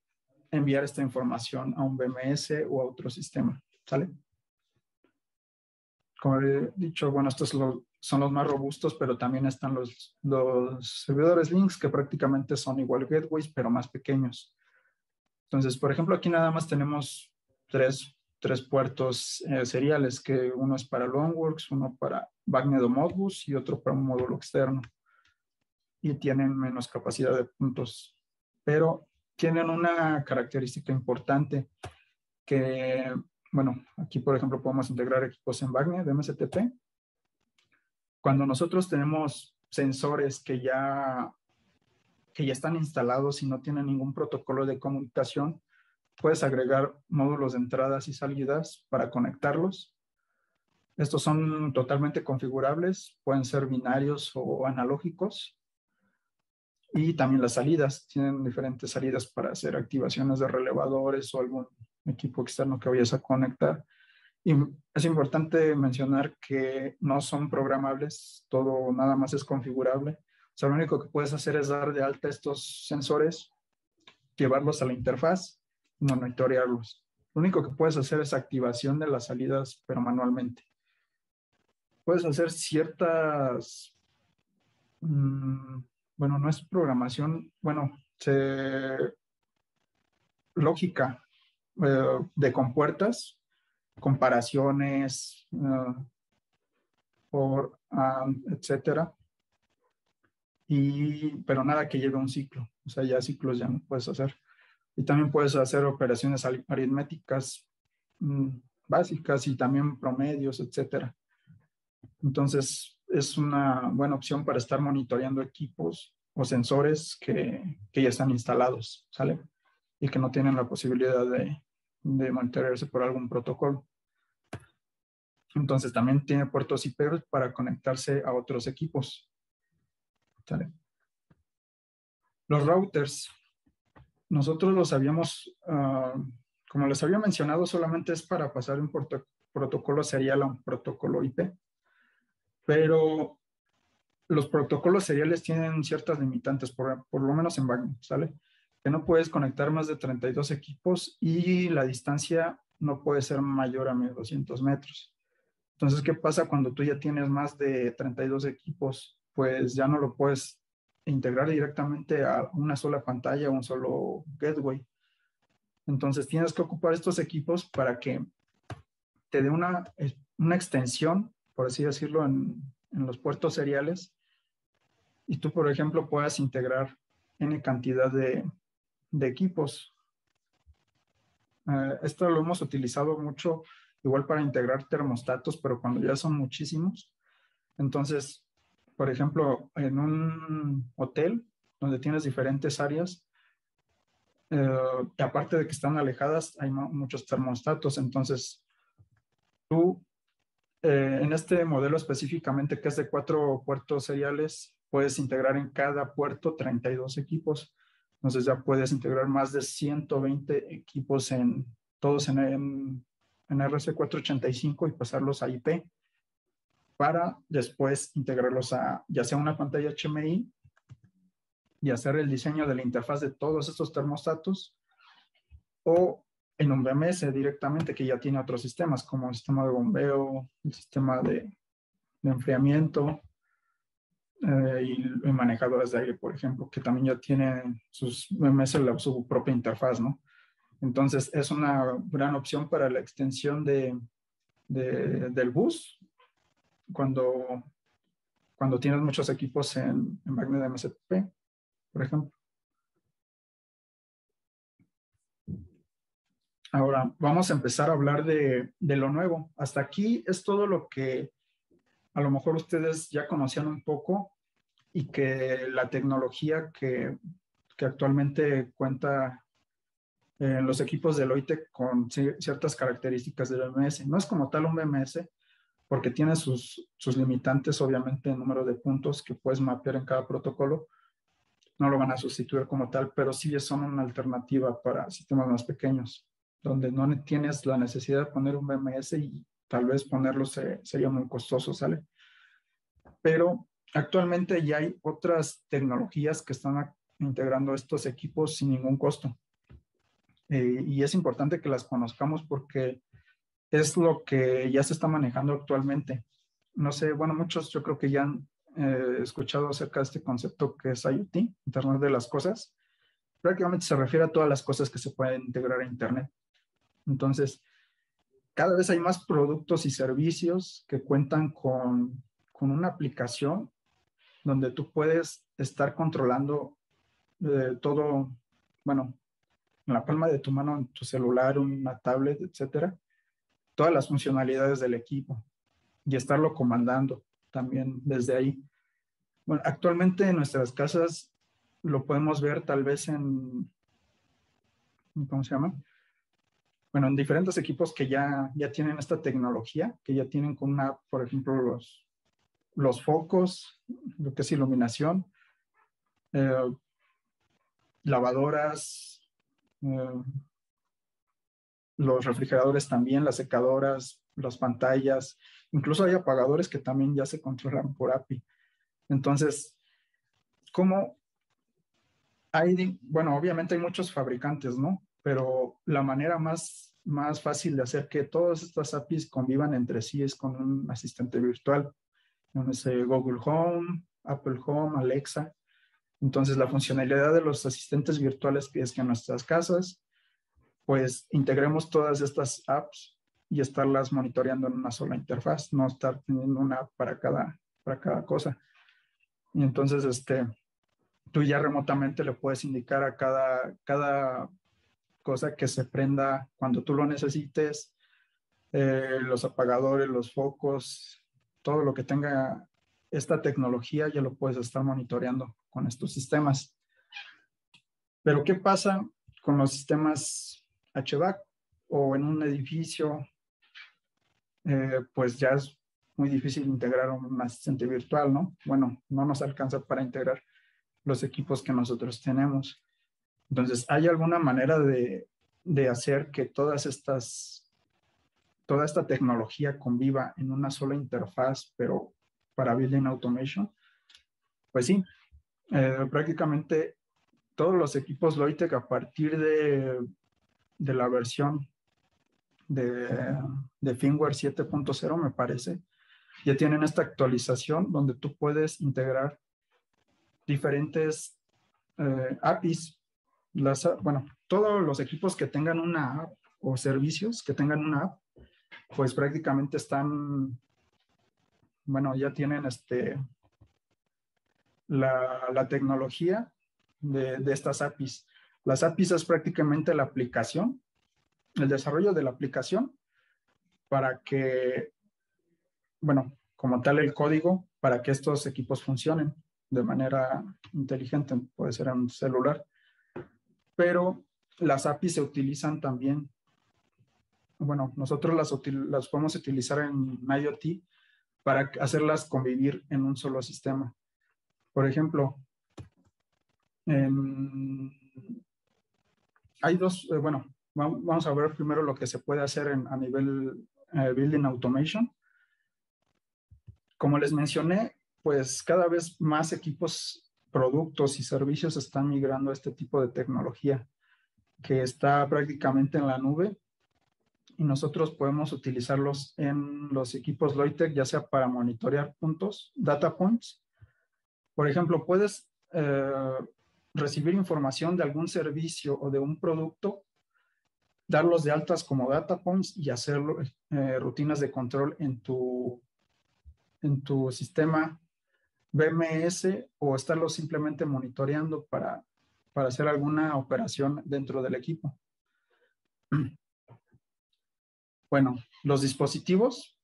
enviar esta información a un BMS o a otro sistema. ¿Sale? Como he dicho, bueno, estos son los más robustos, pero también están los, los servidores links que prácticamente son igual gateways, pero más pequeños. Entonces, por ejemplo, aquí nada más tenemos tres tres puertos eh, seriales, que uno es para Longworks, uno para Bagnet o Modbus y otro para un módulo externo. Y tienen menos capacidad de puntos, pero tienen una característica importante que, bueno, aquí por ejemplo podemos integrar equipos en Bagnet de MSTP. Cuando nosotros tenemos sensores que ya, que ya están instalados y no tienen ningún protocolo de comunicación, puedes agregar módulos de entradas y salidas para conectarlos. Estos son totalmente configurables, pueden ser binarios o analógicos. Y también las salidas, tienen diferentes salidas para hacer activaciones de relevadores o algún equipo externo que vayas a conectar. Y es importante mencionar que no son programables, todo nada más es configurable. O sea, lo único que puedes hacer es dar de alta estos sensores, llevarlos a la interfaz monitorearlos. Lo único que puedes hacer es activación de las salidas, pero manualmente. Puedes hacer ciertas, mm, bueno, no es programación, bueno, lógica eh, de compuertas, comparaciones, uh, por, ah, etcétera. Y, pero nada que lleve un ciclo, o sea, ya ciclos ya no puedes hacer. Y también puedes hacer operaciones aritméticas mm, básicas y también promedios, etcétera. Entonces, es una buena opción para estar monitoreando equipos o sensores que, que ya están instalados, ¿sale? Y que no tienen la posibilidad de, de monitorearse por algún protocolo. Entonces, también tiene puertos IP para conectarse a otros equipos. ¿Sale? Los routers nosotros los habíamos, ah, como les había mencionado, solamente es para pasar un protocolo serial a un protocolo IP, pero los protocolos seriales tienen ciertas limitantes, por, lo menos en Wagner, ¿sale? Que no puedes conectar más de 32 equipos y la distancia no puede ser mayor a 1200 metros. Entonces, ¿qué pasa cuando tú ya tienes más de 32 equipos? Pues ya no lo puedes integrar directamente a una sola pantalla, un solo gateway. Entonces tienes que ocupar estos equipos para que te dé una, una extensión, por así decirlo, en, en, los puertos seriales y tú, por ejemplo, puedas integrar N cantidad de, de equipos. Eh, esto lo hemos utilizado mucho igual para integrar termostatos, pero cuando ya son muchísimos. Entonces, por ejemplo, en un hotel donde tienes diferentes áreas, eh, aparte de que están alejadas, hay muchos termostatos. Entonces, tú, eh, en este modelo específicamente, que es de cuatro puertos seriales, puedes integrar en cada puerto 32 equipos. Entonces, ya puedes integrar más de 120 equipos en todos en, en, en RC485 y pasarlos a IP para después integrarlos a ya sea una pantalla HMI y hacer el diseño de la interfaz de todos estos termostatos o en un BMS directamente que ya tiene otros sistemas como el sistema de bombeo, el sistema de, enfriamiento eh, y, manejadores de aire, por ejemplo, que también ya tienen sus BMS su propia interfaz, ¿no? Entonces es una gran opción para la extensión de, del bus cuando, cuando tienes muchos equipos en, en MSP, por ejemplo. Ahora vamos a empezar a hablar de, de, lo nuevo. Hasta aquí es todo lo que a lo mejor ustedes ya conocían un poco y que la tecnología que, que actualmente cuenta en los equipos de Loite con ciertas características del BMS. No es como tal un BMS, porque tiene sus, sus limitantes, obviamente, en número de puntos que puedes mapear en cada protocolo. No lo van a sustituir como tal, pero sí son una alternativa para sistemas más pequeños, donde no tienes la necesidad de poner un BMS y tal vez ponerlo sería muy costoso, ¿sale? Pero actualmente ya hay otras tecnologías que están integrando estos equipos sin ningún costo. Eh, y es importante que las conozcamos porque es lo que ya se está manejando actualmente. No sé, bueno, muchos yo creo que ya han eh, escuchado acerca de este concepto que es IoT, Internet de las Cosas. Prácticamente se refiere a todas las cosas que se pueden integrar a Internet. Entonces, cada vez hay más productos y servicios que cuentan con, con una aplicación donde tú puedes estar controlando eh, todo, bueno, en la palma de tu mano, en tu celular, una tablet, etcétera, todas las funcionalidades del equipo y estarlo comandando también desde ahí. Bueno, actualmente en nuestras casas lo podemos ver tal vez en, ¿cómo se llama? Bueno, en diferentes equipos que ya, ya tienen esta tecnología, que ya tienen con una, por ejemplo, los, los focos, lo que es iluminación, eh, lavadoras, eh, los refrigeradores también, las secadoras, las pantallas, incluso hay apagadores que también ya se controlan por API. Entonces, ¿cómo hay, bueno, obviamente hay muchos fabricantes, ¿no? Pero la manera más, más fácil de hacer que todas estas APIs convivan entre sí es con un asistente virtual. Google Home, Apple Home, Alexa. Entonces, la funcionalidad de los asistentes virtuales es que en nuestras casas, pues integremos todas estas apps y estarlas monitoreando en una sola interfaz, no estar teniendo una para cada, para cada cosa. Y entonces, este, tú ya remotamente le puedes indicar a cada, cada cosa que se prenda cuando tú lo necesites, eh, los apagadores, los focos, todo lo que tenga esta tecnología ya lo puedes estar monitoreando con estos sistemas. Pero ¿qué pasa con los sistemas HVAC o en un edificio? Eh, pues ya es muy difícil integrar un asistente virtual, ¿no? Bueno, no nos alcanza para integrar los equipos que nosotros tenemos. Entonces, ¿hay alguna manera de, de hacer que todas estas, toda esta tecnología conviva en una sola interfaz, pero para Building Automation? Pues sí, eh, prácticamente todos los equipos Loitec a partir de, de la versión de, firmware 7.0, me parece, ya tienen esta actualización donde tú puedes integrar diferentes eh, APIs. Bueno, todos los equipos que tengan una app o servicios que tengan una app, pues prácticamente están, bueno, ya tienen este, la, la tecnología de, de estas APIs. Las APIs es prácticamente la aplicación, el desarrollo de la aplicación para que bueno, como tal el código para que estos equipos funcionen de manera inteligente, puede ser en un celular. Pero las APIs se utilizan también, bueno, nosotros las, las podemos utilizar en IoT para hacerlas convivir en un solo sistema. Por ejemplo, hay dos, eh, bueno, vamos a ver primero lo que se puede hacer a nivel eh, Building Automation como les mencioné, pues cada vez más equipos, productos y servicios están migrando a este tipo de tecnología que está prácticamente en la nube y nosotros podemos utilizarlos en los equipos Loitec, ya sea para monitorear puntos, data points. Por ejemplo, puedes eh, recibir información de algún servicio o de un producto, darlos de altas como data points y hacer eh, rutinas de control en tu en tu sistema BMS o estarlo simplemente monitoreando para, para hacer alguna operación dentro del equipo. Bueno, los dispositivos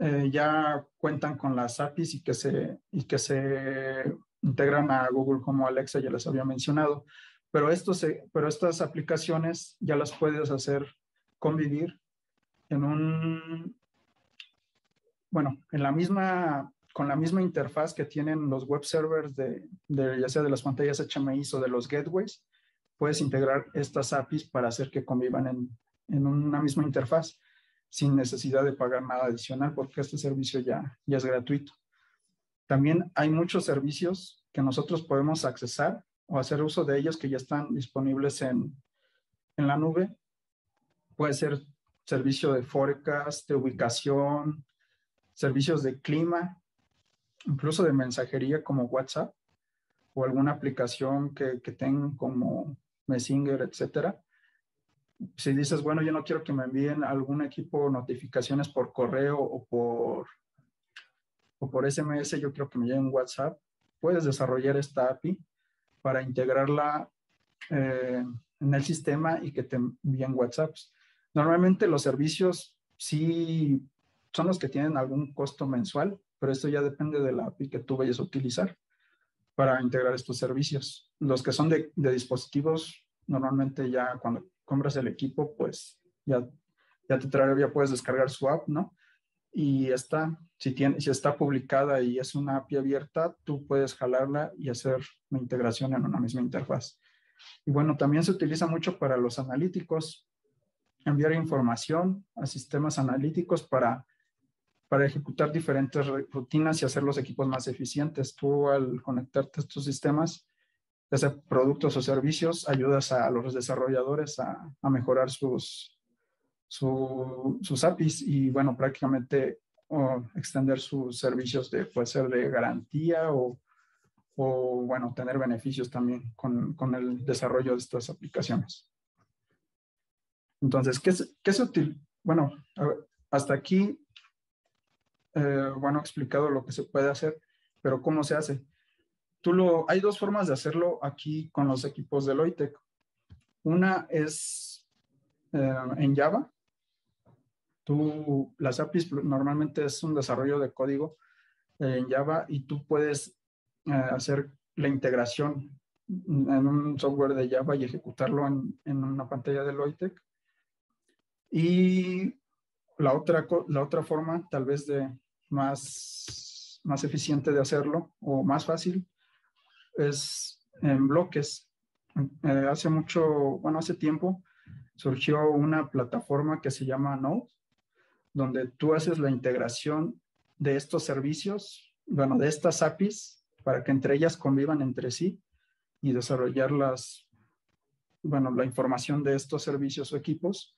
eh, ya cuentan con las APIs y que, se, y que se integran a Google como Alexa, ya les había mencionado, pero, pero estas aplicaciones ya las puedes hacer convivir en un bueno, en la misma, con la misma interfaz que tienen los web servers de, ya sea de las pantallas HMI o de los gateways, puedes integrar estas APIs para hacer que convivan en, en una misma interfaz sin necesidad de pagar nada adicional porque este servicio ya, ya es gratuito. También hay muchos servicios que nosotros podemos accesar o hacer uso de ellos que ya están disponibles en, en la nube. Puede ser servicio de forecast, de ubicación, servicios de clima, incluso de mensajería como WhatsApp o alguna aplicación que, que tengan como Messenger, etcétera. si dices, bueno, yo no quiero que me envíen algún equipo notificaciones por correo o por, o por SMS, yo quiero que me lleguen WhatsApp, puedes desarrollar esta API para integrarla eh, en el sistema y que te envíen WhatsApps. Normalmente los servicios sí son los que tienen algún costo mensual, pero esto ya depende de la API que tú vayas a utilizar para integrar estos servicios. Los que son de, de dispositivos, normalmente ya cuando compras el equipo, pues ya, ya te trae, ya puedes descargar su app, ¿no? Y está, si, tiene, si está publicada y es una API abierta, tú puedes jalarla y hacer la integración en una misma interfaz. Y bueno, también se utiliza mucho para los analíticos, enviar información a sistemas analíticos para, para ejecutar diferentes rutinas y hacer los equipos más eficientes. Tú al conectarte a estos sistemas, ya productos o servicios, ayudas a los desarrolladores a, a mejorar sus, sus APIs y, bueno, prácticamente extender sus servicios de, puede ser de garantía o, o bueno, tener beneficios también con, con, el desarrollo de estas aplicaciones. Entonces, ¿qué qué es útil? Bueno, hasta aquí, eh, bueno, he explicado lo que se puede hacer, pero ¿cómo se hace? tú lo, hay dos formas de hacerlo aquí con los equipos de Loitec. Una es eh, en Java. Tú, las APIs normalmente es un desarrollo de código en Java y tú puedes eh, hacer la integración en un software de Java y ejecutarlo en, en una pantalla de Loitec. Y la otra, la otra forma, tal vez de más, más eficiente de hacerlo o más fácil, es en bloques. Eh, hace mucho, bueno, hace tiempo surgió una plataforma que se llama Node, donde tú haces la integración de estos servicios, bueno, de estas APIs, para que entre ellas convivan entre sí y desarrollar las, bueno, la información de estos servicios o equipos,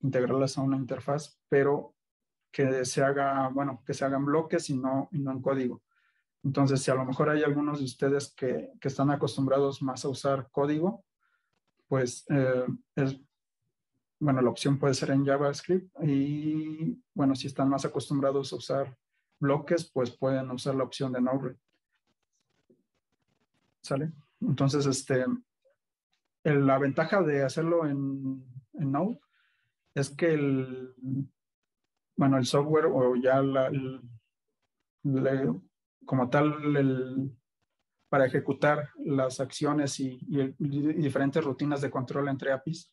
integrarlas a una interfaz, pero que se haga, bueno, que se hagan bloques y no, y no en código. Entonces, si a lo mejor hay algunos de ustedes que, están acostumbrados más a usar código, pues eh, es, bueno, la opción puede ser en JavaScript y, bueno, si están más acostumbrados a usar bloques, pues pueden usar la opción de Node. ¿Sale? Entonces, este, la ventaja de hacerlo en, Node es que el, bueno, el software o ya la, como tal el, para ejecutar las acciones y, diferentes rutinas de control entre APIs,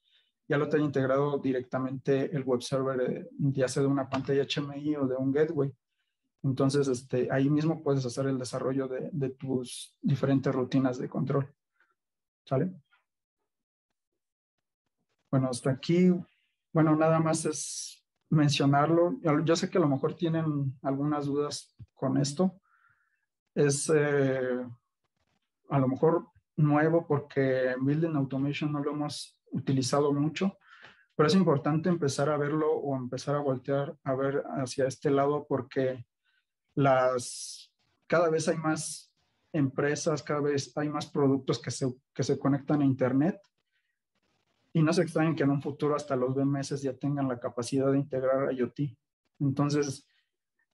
ya lo tiene integrado directamente el web server, eh, ya sea de una pantalla HMI o de un gateway. Entonces, este, ahí mismo puedes hacer el desarrollo de, de tus diferentes rutinas de control. ¿Sale? Bueno, hasta aquí, bueno, nada más es mencionarlo. Yo sé que a lo mejor tienen algunas dudas con esto es eh, a lo mejor nuevo porque Building Automation no lo hemos utilizado mucho, pero es importante empezar a verlo o empezar a voltear a ver hacia este lado porque las, cada vez hay más empresas, cada vez hay más productos que se, que se conectan a Internet y no se extrañen que en un futuro hasta los BMS ya tengan la capacidad de integrar IoT. Entonces,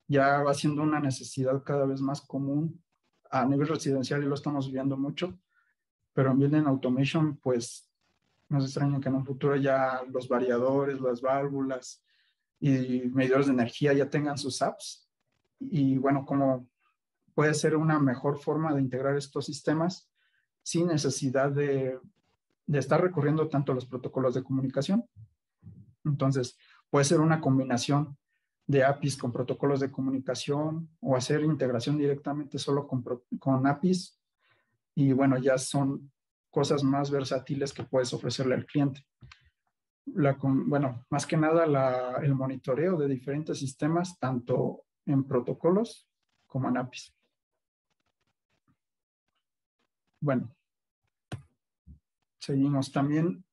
ya va siendo una necesidad cada vez más común a nivel residencial y lo estamos viendo mucho, pero en Building Automation, pues no se extraña que en un futuro ya los variadores, las válvulas y medidores de energía ya tengan sus apps. Y bueno, como puede ser una mejor forma de integrar estos sistemas sin necesidad de, estar recurriendo tanto a los protocolos de comunicación. Entonces, puede ser una combinación de APIs con protocolos de comunicación o hacer integración directamente solo con APIs. Y bueno, ya son cosas más versátiles que puedes ofrecerle al cliente. Bueno, más que nada el monitoreo de diferentes sistemas, tanto en protocolos como en APIs. Bueno, seguimos. También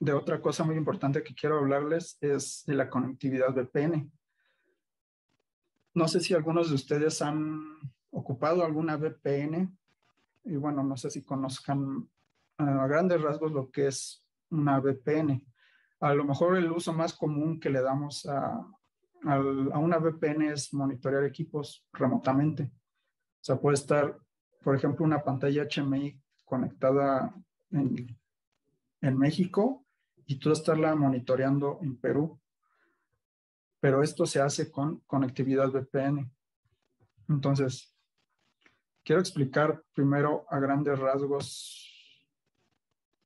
de otra cosa muy importante que quiero hablarles es de la conectividad VPN. No sé si algunos de ustedes han ocupado alguna VPN y bueno, no sé si conozcan a grandes rasgos lo que es una VPN. A lo mejor el uso más común que le damos a, a una VPN es monitorear equipos remotamente. O sea, puede estar, por ejemplo, una pantalla HMI conectada en, en México y tú estarla monitoreando en Perú. Pero esto se hace con conectividad VPN. Entonces, quiero explicar primero a grandes rasgos,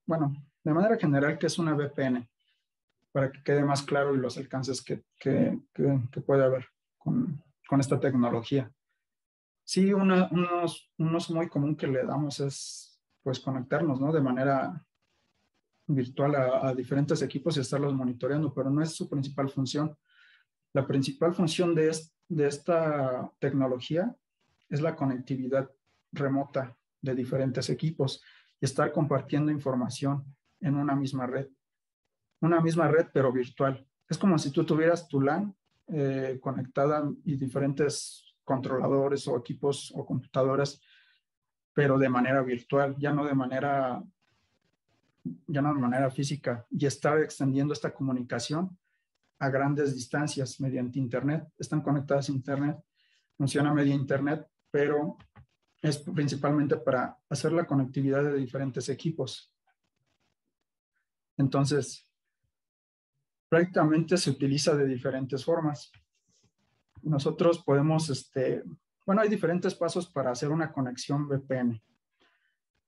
bueno, de manera general, qué es una VPN para que quede más claro y los alcances que, que, que, puede haber con, con, esta tecnología. Sí, una, unos, unos muy común que le damos es pues conectarnos, ¿no? De manera virtual a, a, diferentes equipos y estarlos monitoreando, pero no es su principal función. La principal función de, de esta tecnología es la conectividad remota de diferentes equipos y estar compartiendo información en una misma red una misma red, pero virtual. Es como si tú tuvieras tu LAN eh, conectada y diferentes controladores o equipos o computadoras, pero de manera virtual, ya no de manera, ya no de manera física, y estar extendiendo esta comunicación a grandes distancias mediante Internet. Están conectadas a Internet, funciona media Internet, pero es principalmente para hacer la conectividad de diferentes equipos. Entonces, prácticamente se utiliza de diferentes formas. Nosotros podemos, este, bueno, hay diferentes pasos para hacer una conexión VPN.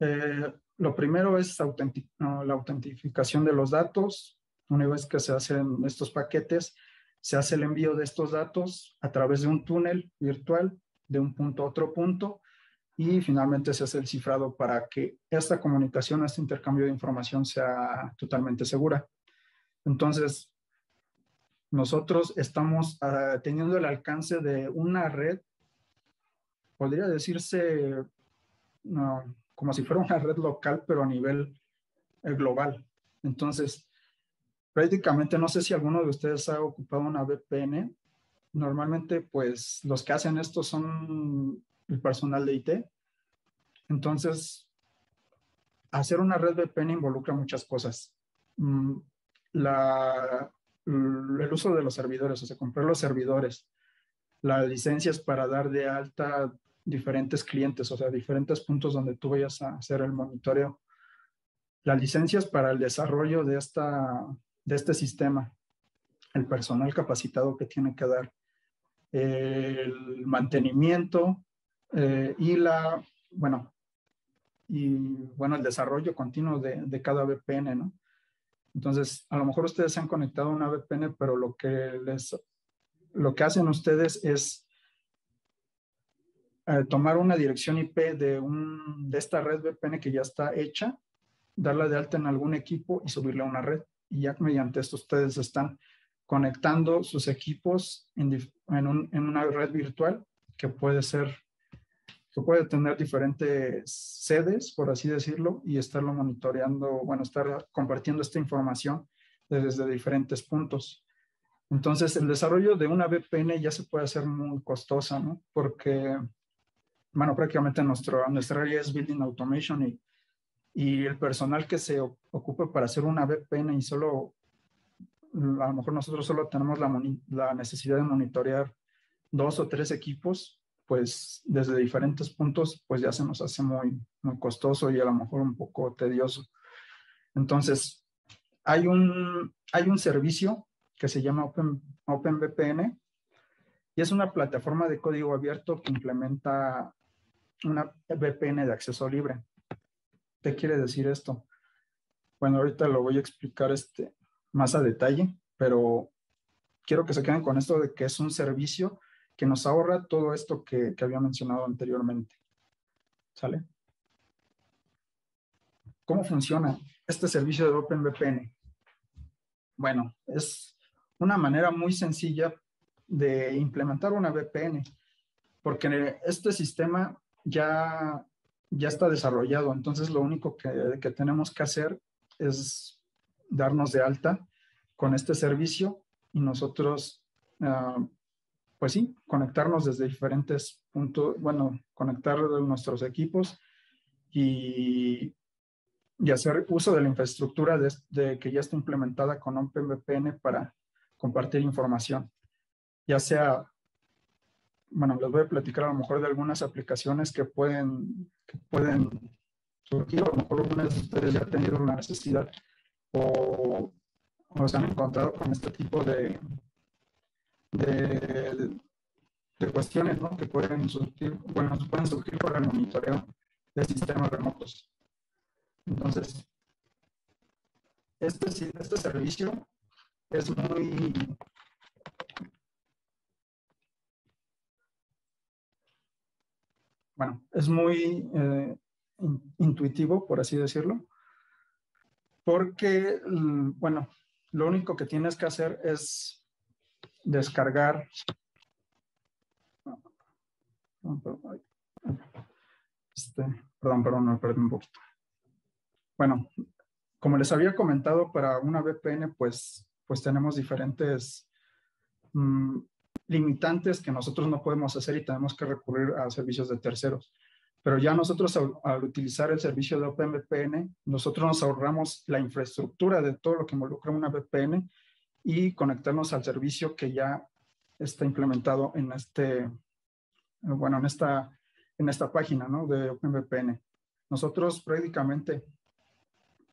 Eh, lo primero es la autentificación de los datos. Una vez que se hacen estos paquetes, se hace el envío de estos datos a través de un túnel virtual de un punto a otro punto y finalmente se hace el cifrado para que esta comunicación, este intercambio de información sea totalmente segura. Entonces, nosotros estamos ah, teniendo el alcance de una red, podría decirse como si fuera una red local, pero a nivel eh, global. Entonces, prácticamente no sé si alguno de ustedes ha ocupado una VPN. Normalmente, pues los que hacen esto son el personal de IT. Entonces, hacer una red VPN involucra muchas cosas. Mm, el uso de los servidores, o sea, comprar los servidores, las licencias para dar de alta diferentes clientes, o sea, diferentes puntos donde tú vayas a hacer el monitoreo, las licencias para el desarrollo de, esta, de este sistema, el personal capacitado que tiene que dar, el mantenimiento eh, y la, bueno, y bueno, el desarrollo continuo de, cada VPN, ¿no? Entonces, a lo mejor ustedes se han conectado a una VPN, pero lo que les, lo que hacen ustedes es eh, tomar una dirección IP de, un, de esta red VPN que ya está hecha, darla de alta en algún equipo y subirla a una red. Y ya mediante esto ustedes están conectando sus equipos en, en una red virtual que puede ser que puede tener diferentes sedes, por así decirlo, y estarlo monitoreando, bueno, estar compartiendo esta información desde diferentes puntos. Entonces, el desarrollo de una VPN ya se puede hacer muy costosa, ¿no? Porque, bueno, prácticamente nuestro, nuestra área es Building Automation y, y el personal que se ocupa para hacer una VPN y solo, a lo mejor nosotros solo tenemos la, la necesidad de monitorear dos o tres equipos, pues desde diferentes puntos, pues ya se nos hace muy, muy costoso y a lo mejor un poco tedioso. Entonces, hay un, hay un servicio que se llama Open, OpenVPN y es una plataforma de código abierto que implementa una VPN de acceso libre. ¿Qué quiere decir esto? Bueno, ahorita lo voy a explicar este, más a detalle, pero quiero que se queden con esto de que es un servicio que nos ahorra todo esto que, había mencionado anteriormente. ¿Sale? ¿Cómo funciona este servicio de OpenVPN? Bueno, es una manera muy sencilla de implementar una VPN, porque este sistema ya, ya está desarrollado, entonces lo único que, que tenemos que hacer es darnos de alta con este servicio y nosotros ah, pues sí, conectarnos desde diferentes puntos, bueno, conectar nuestros equipos y y hacer uso de la infraestructura de, que ya está implementada con OpenVPN para compartir información, ya sea, bueno, les voy a platicar a lo mejor de algunas aplicaciones que pueden, que pueden surgir, a lo mejor algunas de ustedes ya han tenido una necesidad o, o se han encontrado con este tipo de, de, de cuestiones ¿no? que pueden surgir, bueno, pueden surgir por el monitoreo de sistemas remotos. Entonces, este, este servicio es muy bueno, es muy eh, intuitivo, por así decirlo, porque, bueno, lo único que tienes que hacer es descargar. Este, perdón, perdón, me perdí un poquito. Bueno, como les había comentado, para una VPN, pues, pues tenemos diferentes mm, limitantes que nosotros no podemos hacer y tenemos que recurrir a servicios de terceros. Pero ya nosotros al, utilizar el servicio de OpenVPN, nosotros nos ahorramos la infraestructura de todo lo que involucra una VPN y conectarnos al servicio que ya está implementado en este, bueno, en esta, en esta página. De OpenVPN. Nosotros prácticamente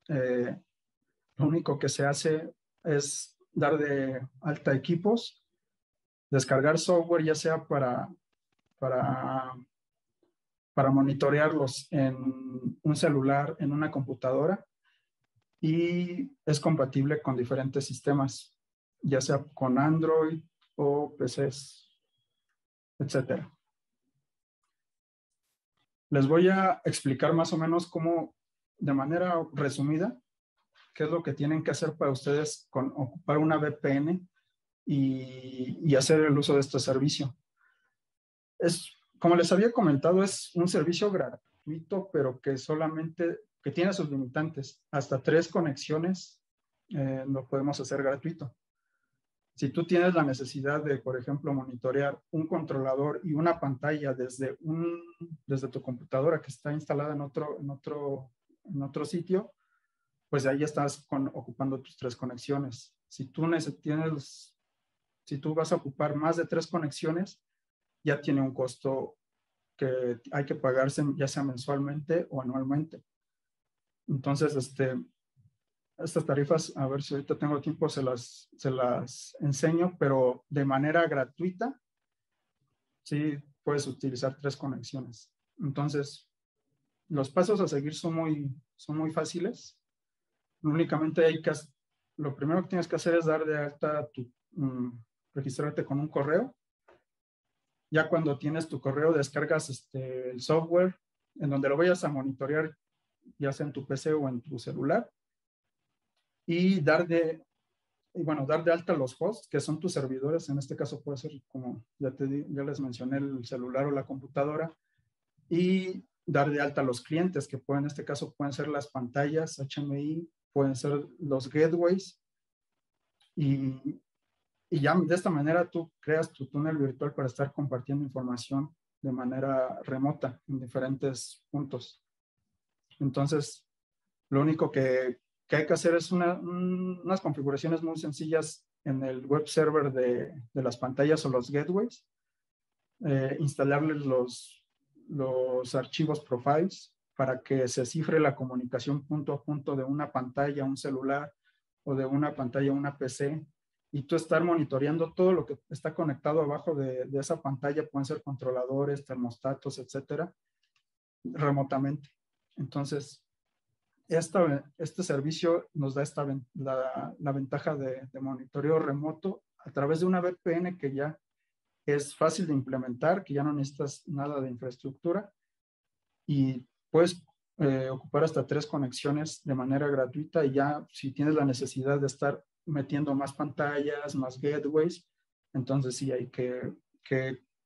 eh, lo único que se hace es dar de alta equipos, descargar software ya sea para, para, para monitorearlos en un celular, en una computadora, y es compatible con diferentes sistemas, ya sea con Android o PCs, etcétera. Les voy a explicar más o menos cómo de manera resumida, ¿qué es lo que tienen que hacer para ustedes con ocupar una VPN y, hacer el uso de este servicio? Es, como les había comentado, es un servicio gratuito, pero que solamente, que tiene sus limitantes. Hasta tres conexiones eh, lo podemos hacer gratuito. Si tú tienes la necesidad de, por ejemplo, monitorear un controlador y una pantalla desde, un, desde tu computadora que está instalada en otro, en otro en otro sitio, pues ahí estás ocupando tus tres conexiones. Si tú, tienes, si tú vas a ocupar más de tres conexiones, ya tiene un costo que hay que pagarse ya sea mensualmente o anualmente. Entonces, este, estas tarifas, a ver si ahorita tengo tiempo, se las, se las enseño, pero de manera gratuita, sí puedes utilizar tres conexiones. Entonces, los pasos a seguir son muy, son muy fáciles. Únicamente hay que, lo primero que tienes que hacer es dar de alta tu, mm, registrarte con un correo. Ya cuando tienes tu correo, descargas este, el software en donde lo vayas a monitorear, ya sea en tu PC o en tu celular. Y dar de, y bueno, dar de alta los hosts, que son tus servidores. En este caso puede ser como ya, te, ya les mencioné, el celular o la computadora. Y dar de alta los clientes, que pueden, en este caso pueden ser las pantallas HMI, pueden ser los gateways. Y, y ya de esta manera tú creas tu túnel virtual para estar compartiendo información de manera remota en diferentes puntos. Entonces, lo único que, que hay que hacer es una, unas configuraciones muy sencillas en el web server de, de las pantallas o los gateways, eh, instalarles los los archivos profiles para que se cifre la comunicación punto a punto de una pantalla a un celular o de una pantalla a una PC y tú estar monitoreando todo lo que está conectado abajo de, esa pantalla, pueden ser controladores, termostatos, etcétera, remotamente. Entonces, esta, este servicio nos da esta, la, ventaja de, monitoreo remoto a través de una VPN que ya es fácil de implementar, que ya no necesitas nada de infraestructura y puedes eh, ocupar hasta tres conexiones de manera gratuita y ya si tienes la necesidad de estar metiendo más pantallas, más gateways, entonces sí hay que,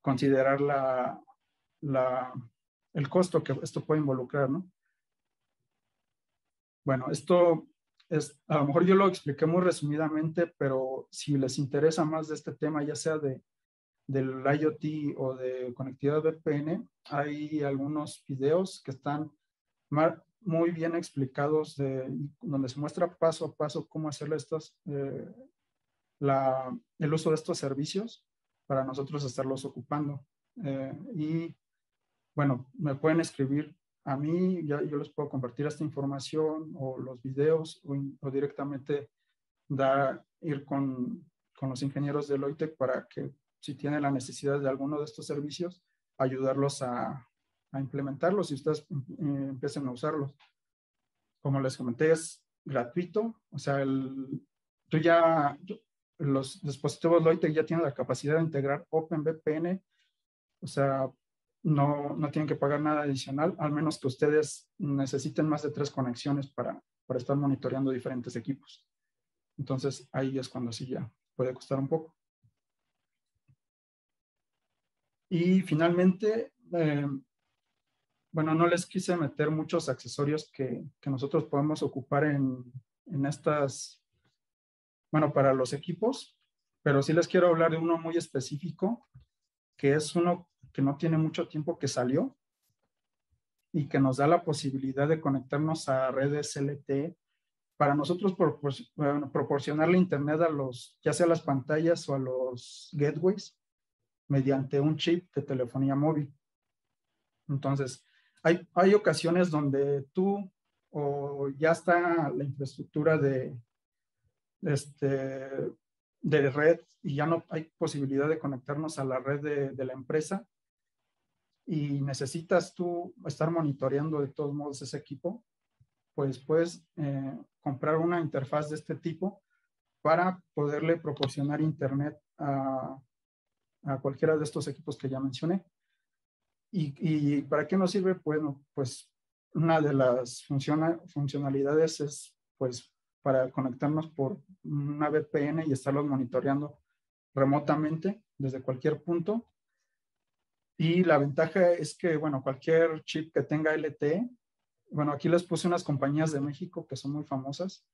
considerar la, el costo que esto puede involucrar, ¿no? Bueno, esto es, a lo mejor yo lo expliqué muy resumidamente, pero si les interesa más de este tema, ya sea de del IoT o de conectividad VPN, hay algunos videos que están muy bien explicados, de, donde se muestra paso a paso cómo hacer estos, eh, la, el uso de estos servicios para nosotros estarlos ocupando. Eh, y bueno, me pueden escribir a mí, yo les puedo compartir esta información o los videos o, directamente dar, ir con, con, los ingenieros de Loitec para que si tienen la necesidad de alguno de estos servicios, ayudarlos a, a implementarlos y ustedes eh, empiecen a usarlos. Como les comenté, es gratuito, o sea, el, tú ya, los dispositivos Loitec ya tienen la capacidad de integrar OpenVPN, o sea, no, no tienen que pagar nada adicional, al menos que ustedes necesiten más de tres conexiones para, para estar monitoreando diferentes equipos. Entonces, ahí es cuando sí ya puede costar un poco. Y finalmente, eh, bueno, no les quise meter muchos accesorios que, que nosotros podemos ocupar en, en, estas, bueno, para los equipos, pero sí les quiero hablar de uno muy específico, que es uno que no tiene mucho tiempo que salió y que nos da la posibilidad de conectarnos a redes LTE para nosotros proporcionarle internet a los, ya sea a las pantallas o a los gateways mediante un chip de telefonía móvil. Entonces, hay, hay ocasiones donde tú o ya está la infraestructura de, este, de red y ya no hay posibilidad de conectarnos a la red de, de la empresa y necesitas tú estar monitoreando de todos modos ese equipo, pues puedes eh, comprar una interfaz de este tipo para poderle proporcionar internet a, a cualquiera de estos equipos que ya mencioné. ¿Y, y para qué nos sirve? Bueno, pues una de las funcionalidades es pues para conectarnos por una VPN y estarlos monitoreando remotamente desde cualquier punto y la ventaja es que, bueno, cualquier chip que tenga LTE, bueno, aquí les puse unas compañías de México que son muy famosas,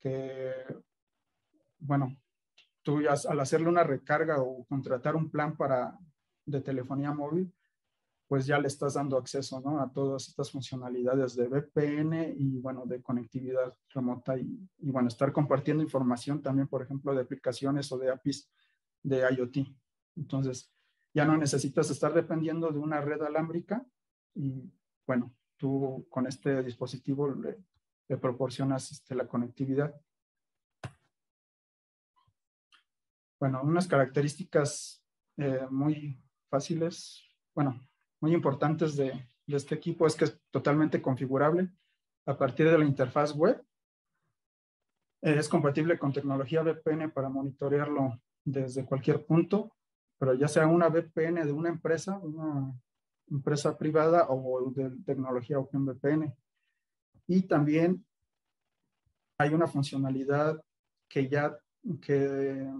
que, bueno, tú ya al hacerle una recarga o contratar un plan para, de telefonía móvil, pues ya le estás dando acceso, ¿no? A todas estas funcionalidades de VPN y, bueno, de conectividad remota y, y, bueno, estar compartiendo información también, por ejemplo, de aplicaciones o de APIs de IoT. Entonces, ya no necesitas estar dependiendo de una red alámbrica y bueno, tú con este dispositivo le, proporcionas este, la conectividad. Bueno, unas características eh, muy fáciles, bueno, muy importantes de, de este equipo es que es totalmente configurable a partir de la interfaz web. Es compatible con tecnología VPN para monitorearlo desde cualquier punto pero ya sea una VPN de una empresa, una empresa privada o de tecnología OpenVPN. Y también hay una funcionalidad que ya, que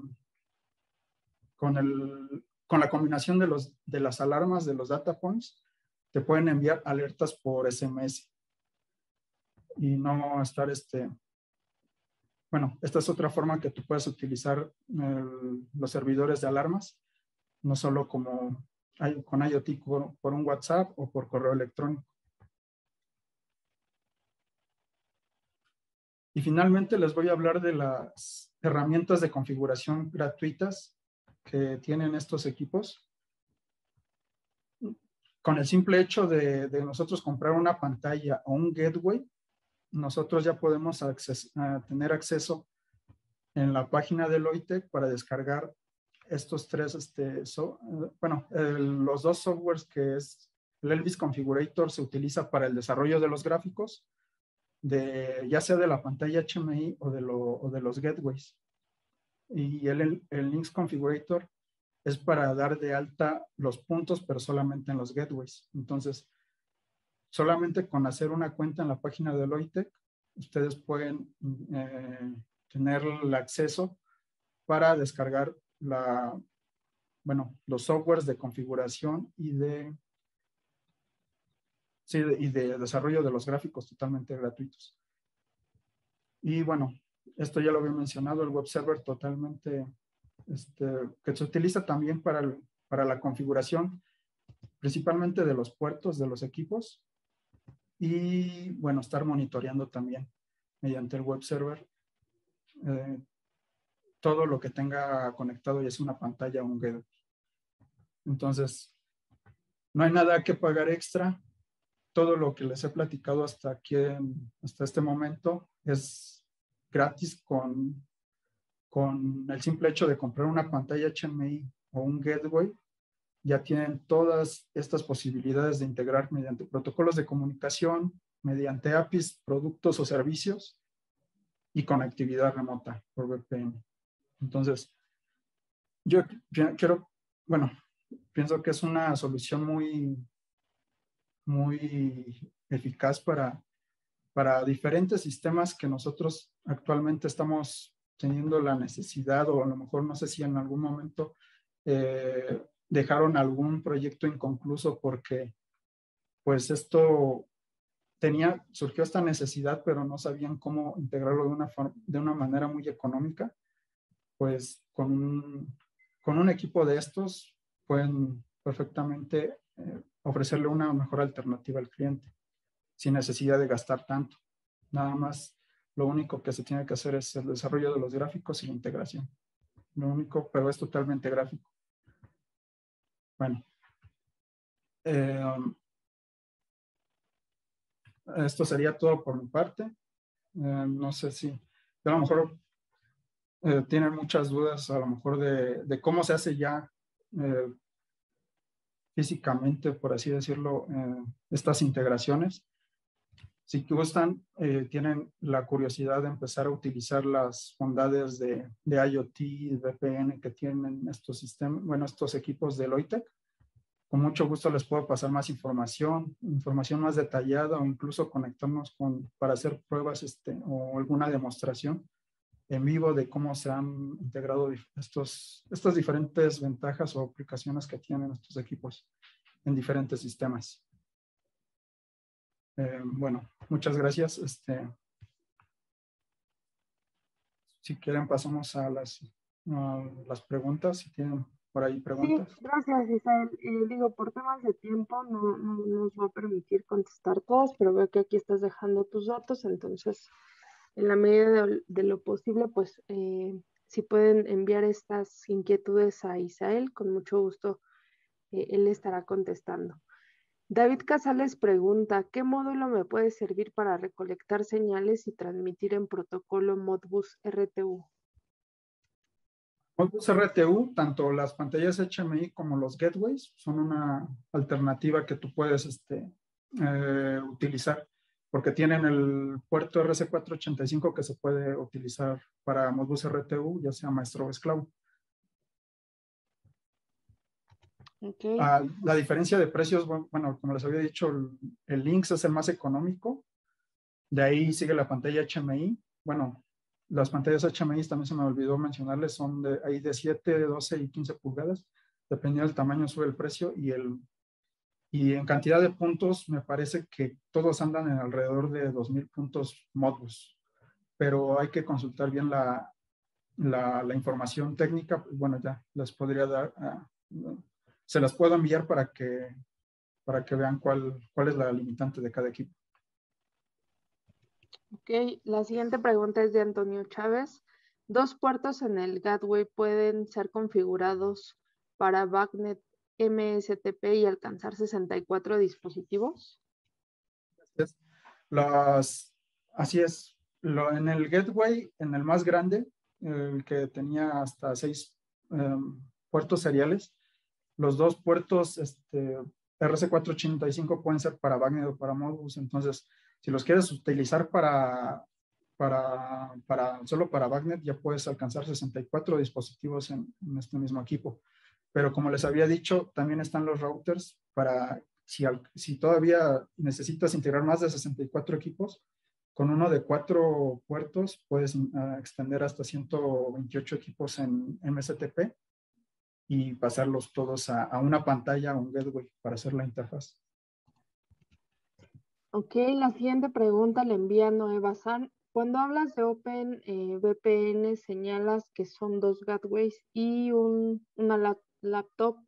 con, el, con la combinación de, los, de las alarmas de los data points, te pueden enviar alertas por SMS y no estar este, bueno, esta es otra forma que tú puedes utilizar los servidores de alarmas no solo como con IoT por, un WhatsApp o por correo electrónico. Y finalmente les voy a hablar de las herramientas de configuración gratuitas que tienen estos equipos. Con el simple hecho de, nosotros comprar una pantalla o un gateway, nosotros ya podemos tener acceso en la página de Loitec para descargar estos tres, este, bueno, los dos softwares que es el Elvis Configurator se utiliza para el desarrollo de los gráficos, de, ya sea de la pantalla HMI o de, lo, o de los gateways. Y el, el Links Configurator es para dar de alta los puntos, pero solamente en los gateways. Entonces, solamente con hacer una cuenta en la página de Loitec, ustedes pueden eh, tener el acceso para descargar la, bueno, los softwares de configuración y de, sí, y de desarrollo de los gráficos totalmente gratuitos. Y bueno, esto ya lo había mencionado, el web server totalmente, este, que se utiliza también para, para la configuración, principalmente de los puertos de los equipos. y, bueno, estar monitoreando también mediante el web server eh, todo lo que tenga conectado, ya es una pantalla o un gateway. Entonces, no hay nada que pagar extra. Todo lo que les he platicado hasta aquí, hasta este momento, es gratis con, con el simple hecho de comprar una pantalla HMI o un gateway. Ya tienen todas estas posibilidades de integrar mediante protocolos de comunicación, mediante APIs, productos o servicios y conectividad remota por VPN. Entonces, yo quiero, bueno, pienso que es una solución muy, muy eficaz para, para diferentes sistemas que nosotros actualmente estamos teniendo la necesidad o a lo mejor no sé si en algún momento eh, dejaron algún proyecto inconcluso porque pues esto tenía, surgió esta necesidad, pero no sabían cómo integrarlo de una, de una manera muy económica, pues con un, con un equipo de estos pueden perfectamente eh, ofrecerle una mejor alternativa al cliente sin necesidad de gastar tanto. Nada más, lo único que se tiene que hacer es el desarrollo de los gráficos y la integración. Lo único, pero es totalmente gráfico. Bueno. Eh, esto sería todo por mi parte. Eh, no sé si a lo mejor tienen muchas dudas a lo mejor de, de cómo se hace ya eh, físicamente, por así decirlo, eh, estas integraciones. Si gustan, eh, tienen la curiosidad de empezar a utilizar las bondades de, de IoT VPN que tienen estos sistemas, bueno, estos equipos de Loitec, con mucho gusto les puedo pasar más información, información más detallada o incluso conectarnos con, para hacer pruebas este, o alguna demostración en vivo de cómo se han integrado estos, estas diferentes ventajas o aplicaciones que tienen estos equipos en diferentes sistemas. Eh, bueno, muchas gracias. Este, si quieren pasamos a las, las preguntas, si tienen por ahí preguntas. Sí, gracias Isabel. Eh, digo, por temas de tiempo no, no, nos va a permitir contestar todos, pero veo que aquí estás dejando tus datos, entonces en la medida de, lo posible, pues eh, si pueden enviar estas inquietudes a Isael, con mucho gusto eh, él estará contestando. David Casales pregunta, ¿qué módulo me puede servir para recolectar señales y transmitir en protocolo Modbus RTU? Modbus RTU, tanto las pantallas HMI como los gateways son una alternativa que tú puedes este, eh, utilizar porque tienen el puerto RC485 que se puede utilizar para Modbus RTU, ya sea maestro o esclavo. Ah, la diferencia de precios, bueno, como les había dicho, el, el Lynx es el más económico. De ahí sigue la pantalla HMI. Bueno, las pantallas HMI también se me olvidó mencionarles, son de ahí de 7, 12 y 15 pulgadas. Dependiendo del tamaño sube el precio y el y en cantidad de puntos, me parece que todos andan en alrededor de 2.000 puntos Modbus. Pero hay que consultar bien la, la, información técnica. Bueno, ya les podría dar, ah, se las puedo enviar para que, para que vean cuál, cuál es la limitante de cada equipo. Ok, la siguiente pregunta es de Antonio Chávez. ¿Dos puertos en el Gateway pueden ser configurados para BACnet MSTP y alcanzar 64 dispositivos? Las, así es. En el gateway, en el más grande, el que tenía hasta seis em, puertos seriales, los dos puertos este, RC485 pueden ser para Bagnet o para Modbus. Entonces, si los quieres utilizar para, solo para Bagnet, ya puedes alcanzar 64 dispositivos en este mismo equipo. Pero como les había dicho, también están los routers para si, si todavía necesitas integrar más de 64 equipos, con uno de cuatro puertos puedes ah, extender hasta 128 equipos en MSTP y pasarlos todos a, una pantalla, a un gateway para hacer la interfaz. Ok, la siguiente pregunta le envía Noé Bazán. Cuando hablas de Open eh, VPN, señalas que son dos gateways y un, una, laptop,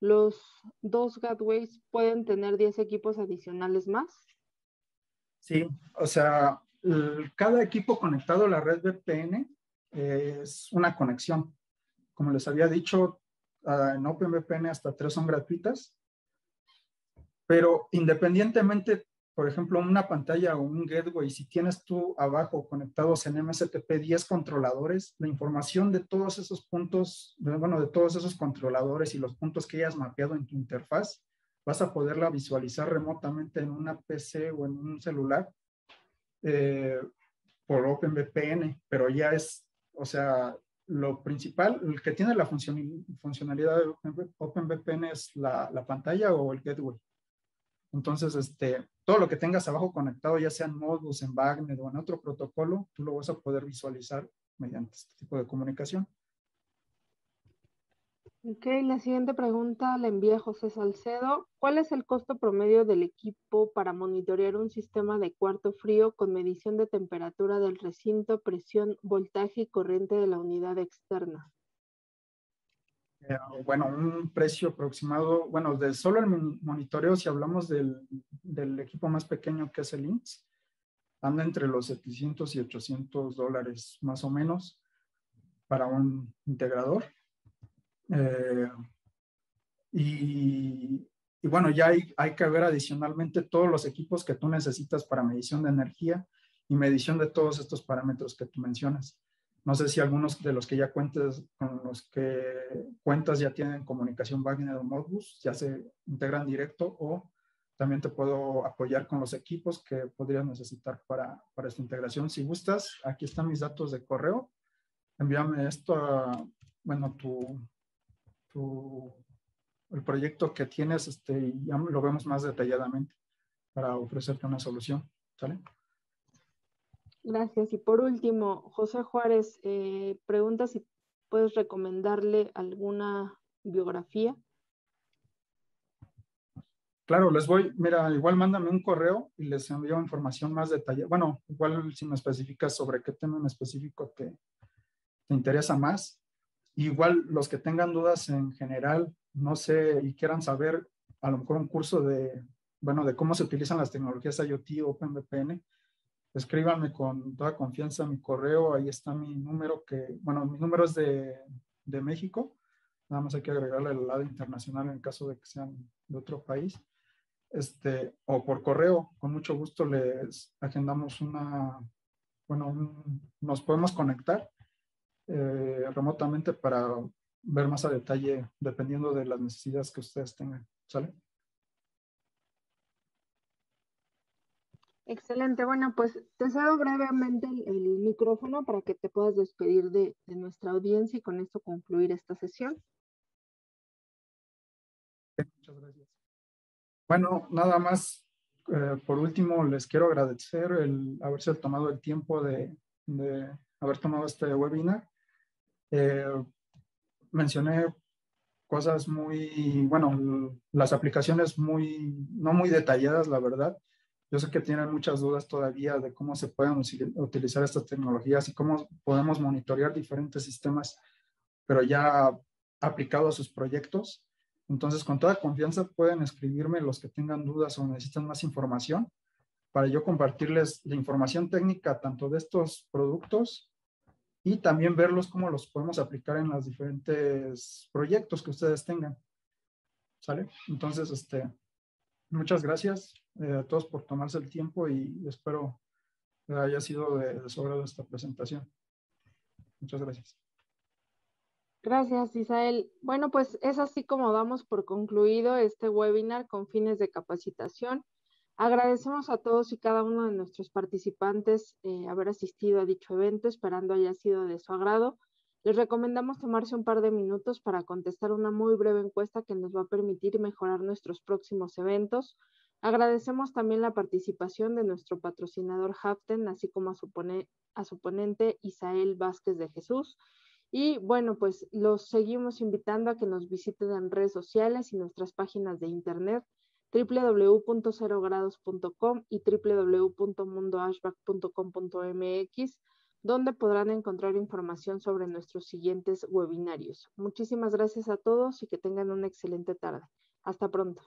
los dos gateways pueden tener 10 equipos adicionales más. Sí, o sea, cada equipo conectado a la red VPN es una conexión. Como les había dicho, ah, en OpenVPN hasta tres son gratuitas, pero independientemente, por ejemplo, una pantalla o un gateway, si tienes tú abajo conectados en MSTP 10 controladores, la información de todos esos puntos, bueno, de todos esos controladores y los puntos que hayas mapeado en tu interfaz, vas a poderla visualizar remotamente en una PC o en un celular eh, por OpenVPN, pero ya es, o sea, lo principal, el que tiene la funcionalidad de OpenVPN es la, la, pantalla o el gateway. Entonces, este, todo lo que tengas abajo conectado, ya sea en Modbus, en Wagner o en otro protocolo, tú lo vas a poder visualizar mediante este tipo de comunicación. Ok, la siguiente pregunta la envía José Salcedo. ¿Cuál es el costo promedio del equipo para monitorear un sistema de cuarto frío con medición de temperatura del recinto, presión, voltaje y corriente de la unidad externa? Eh, bueno, un precio aproximado, bueno, de solo el monitoreo, si hablamos del, equipo más pequeño que es el INS, anda entre los 700 y 800 dólares más o menos para un integrador. Eh, y, bueno, ya hay, que ver adicionalmente todos los equipos que tú necesitas para medición de energía y medición de todos estos parámetros que tú mencionas. No sé si algunos de los que ya cuentas, con los que cuentas ya tienen comunicación Wagner o Modbus, ya se integran directo o también te puedo apoyar con los equipos que podrías necesitar para, para esta integración. Si gustas, aquí están mis datos de correo. Envíame esto a, bueno, tu, el proyecto que tienes este, y ya lo vemos más detalladamente para ofrecerte una solución. ¿Sale? Gracias. Y por último, José Juárez eh, pregunta si puedes recomendarle alguna biografía. Claro, les voy, mira, igual mándame un correo y les envío información más detallada. Bueno, igual si me especificas sobre qué tema en específico te, te interesa más, Igual los que tengan dudas en general, no sé, y quieran saber a lo mejor un curso de, bueno, de cómo se utilizan las tecnologías IoT o OpenVPN, escríbanme con toda confianza mi correo, ahí está mi número que, bueno, mi número es de, de México, nada más hay que agregarle el lado internacional en caso de que sean de otro país, este, o por correo, con mucho gusto les agendamos una, bueno, nos podemos conectar eh, remotamente para ver más a detalle dependiendo de las necesidades que ustedes tengan. ¿Sale? Excelente. Bueno, pues te cedo brevemente el, micrófono para que te puedas despedir de, nuestra audiencia y con esto concluir esta sesión. Muchas gracias. Bueno, nada más, eh, por último, les quiero agradecer el haberse tomado el tiempo de, de haber tomado este webinar. Eh, mencioné cosas muy, bueno, las aplicaciones muy, no muy detalladas, la verdad. Yo sé que tienen muchas dudas todavía de cómo se pueden utilizar estas tecnologías y cómo podemos monitorear diferentes sistemas, pero ya aplicado a sus proyectos. Entonces, con toda confianza pueden escribirme los que tengan dudas o necesitan más información para yo compartirles la información técnica tanto de estos productos y también verlos cómo los podemos aplicar en los diferentes proyectos que ustedes tengan. ¿Sale? Entonces, este, muchas gracias eh, a todos por tomarse el tiempo y espero que haya sido de, de su esta presentación. Muchas gracias. Gracias, Isael. Bueno, pues es así como damos por concluido este webinar con fines de capacitación. Agradecemos a todos y cada uno de nuestros participantes eh, haber asistido a dicho evento, esperando haya sido de su agrado. Les recomendamos tomarse un par de minutos para contestar una muy breve encuesta que nos va a permitir mejorar nuestros próximos eventos. Agradecemos también la participación de nuestro patrocinador Haften, así como a su, su ponente Isael Vázquez de Jesús. Y bueno, pues los seguimos invitando a que nos visiten en redes sociales y nuestras páginas de internet www.cerogrados.com y www.mundoashback.com.mx, donde podrán encontrar información sobre nuestros siguientes webinarios. Muchísimas gracias a todos y que tengan una excelente tarde. Hasta pronto.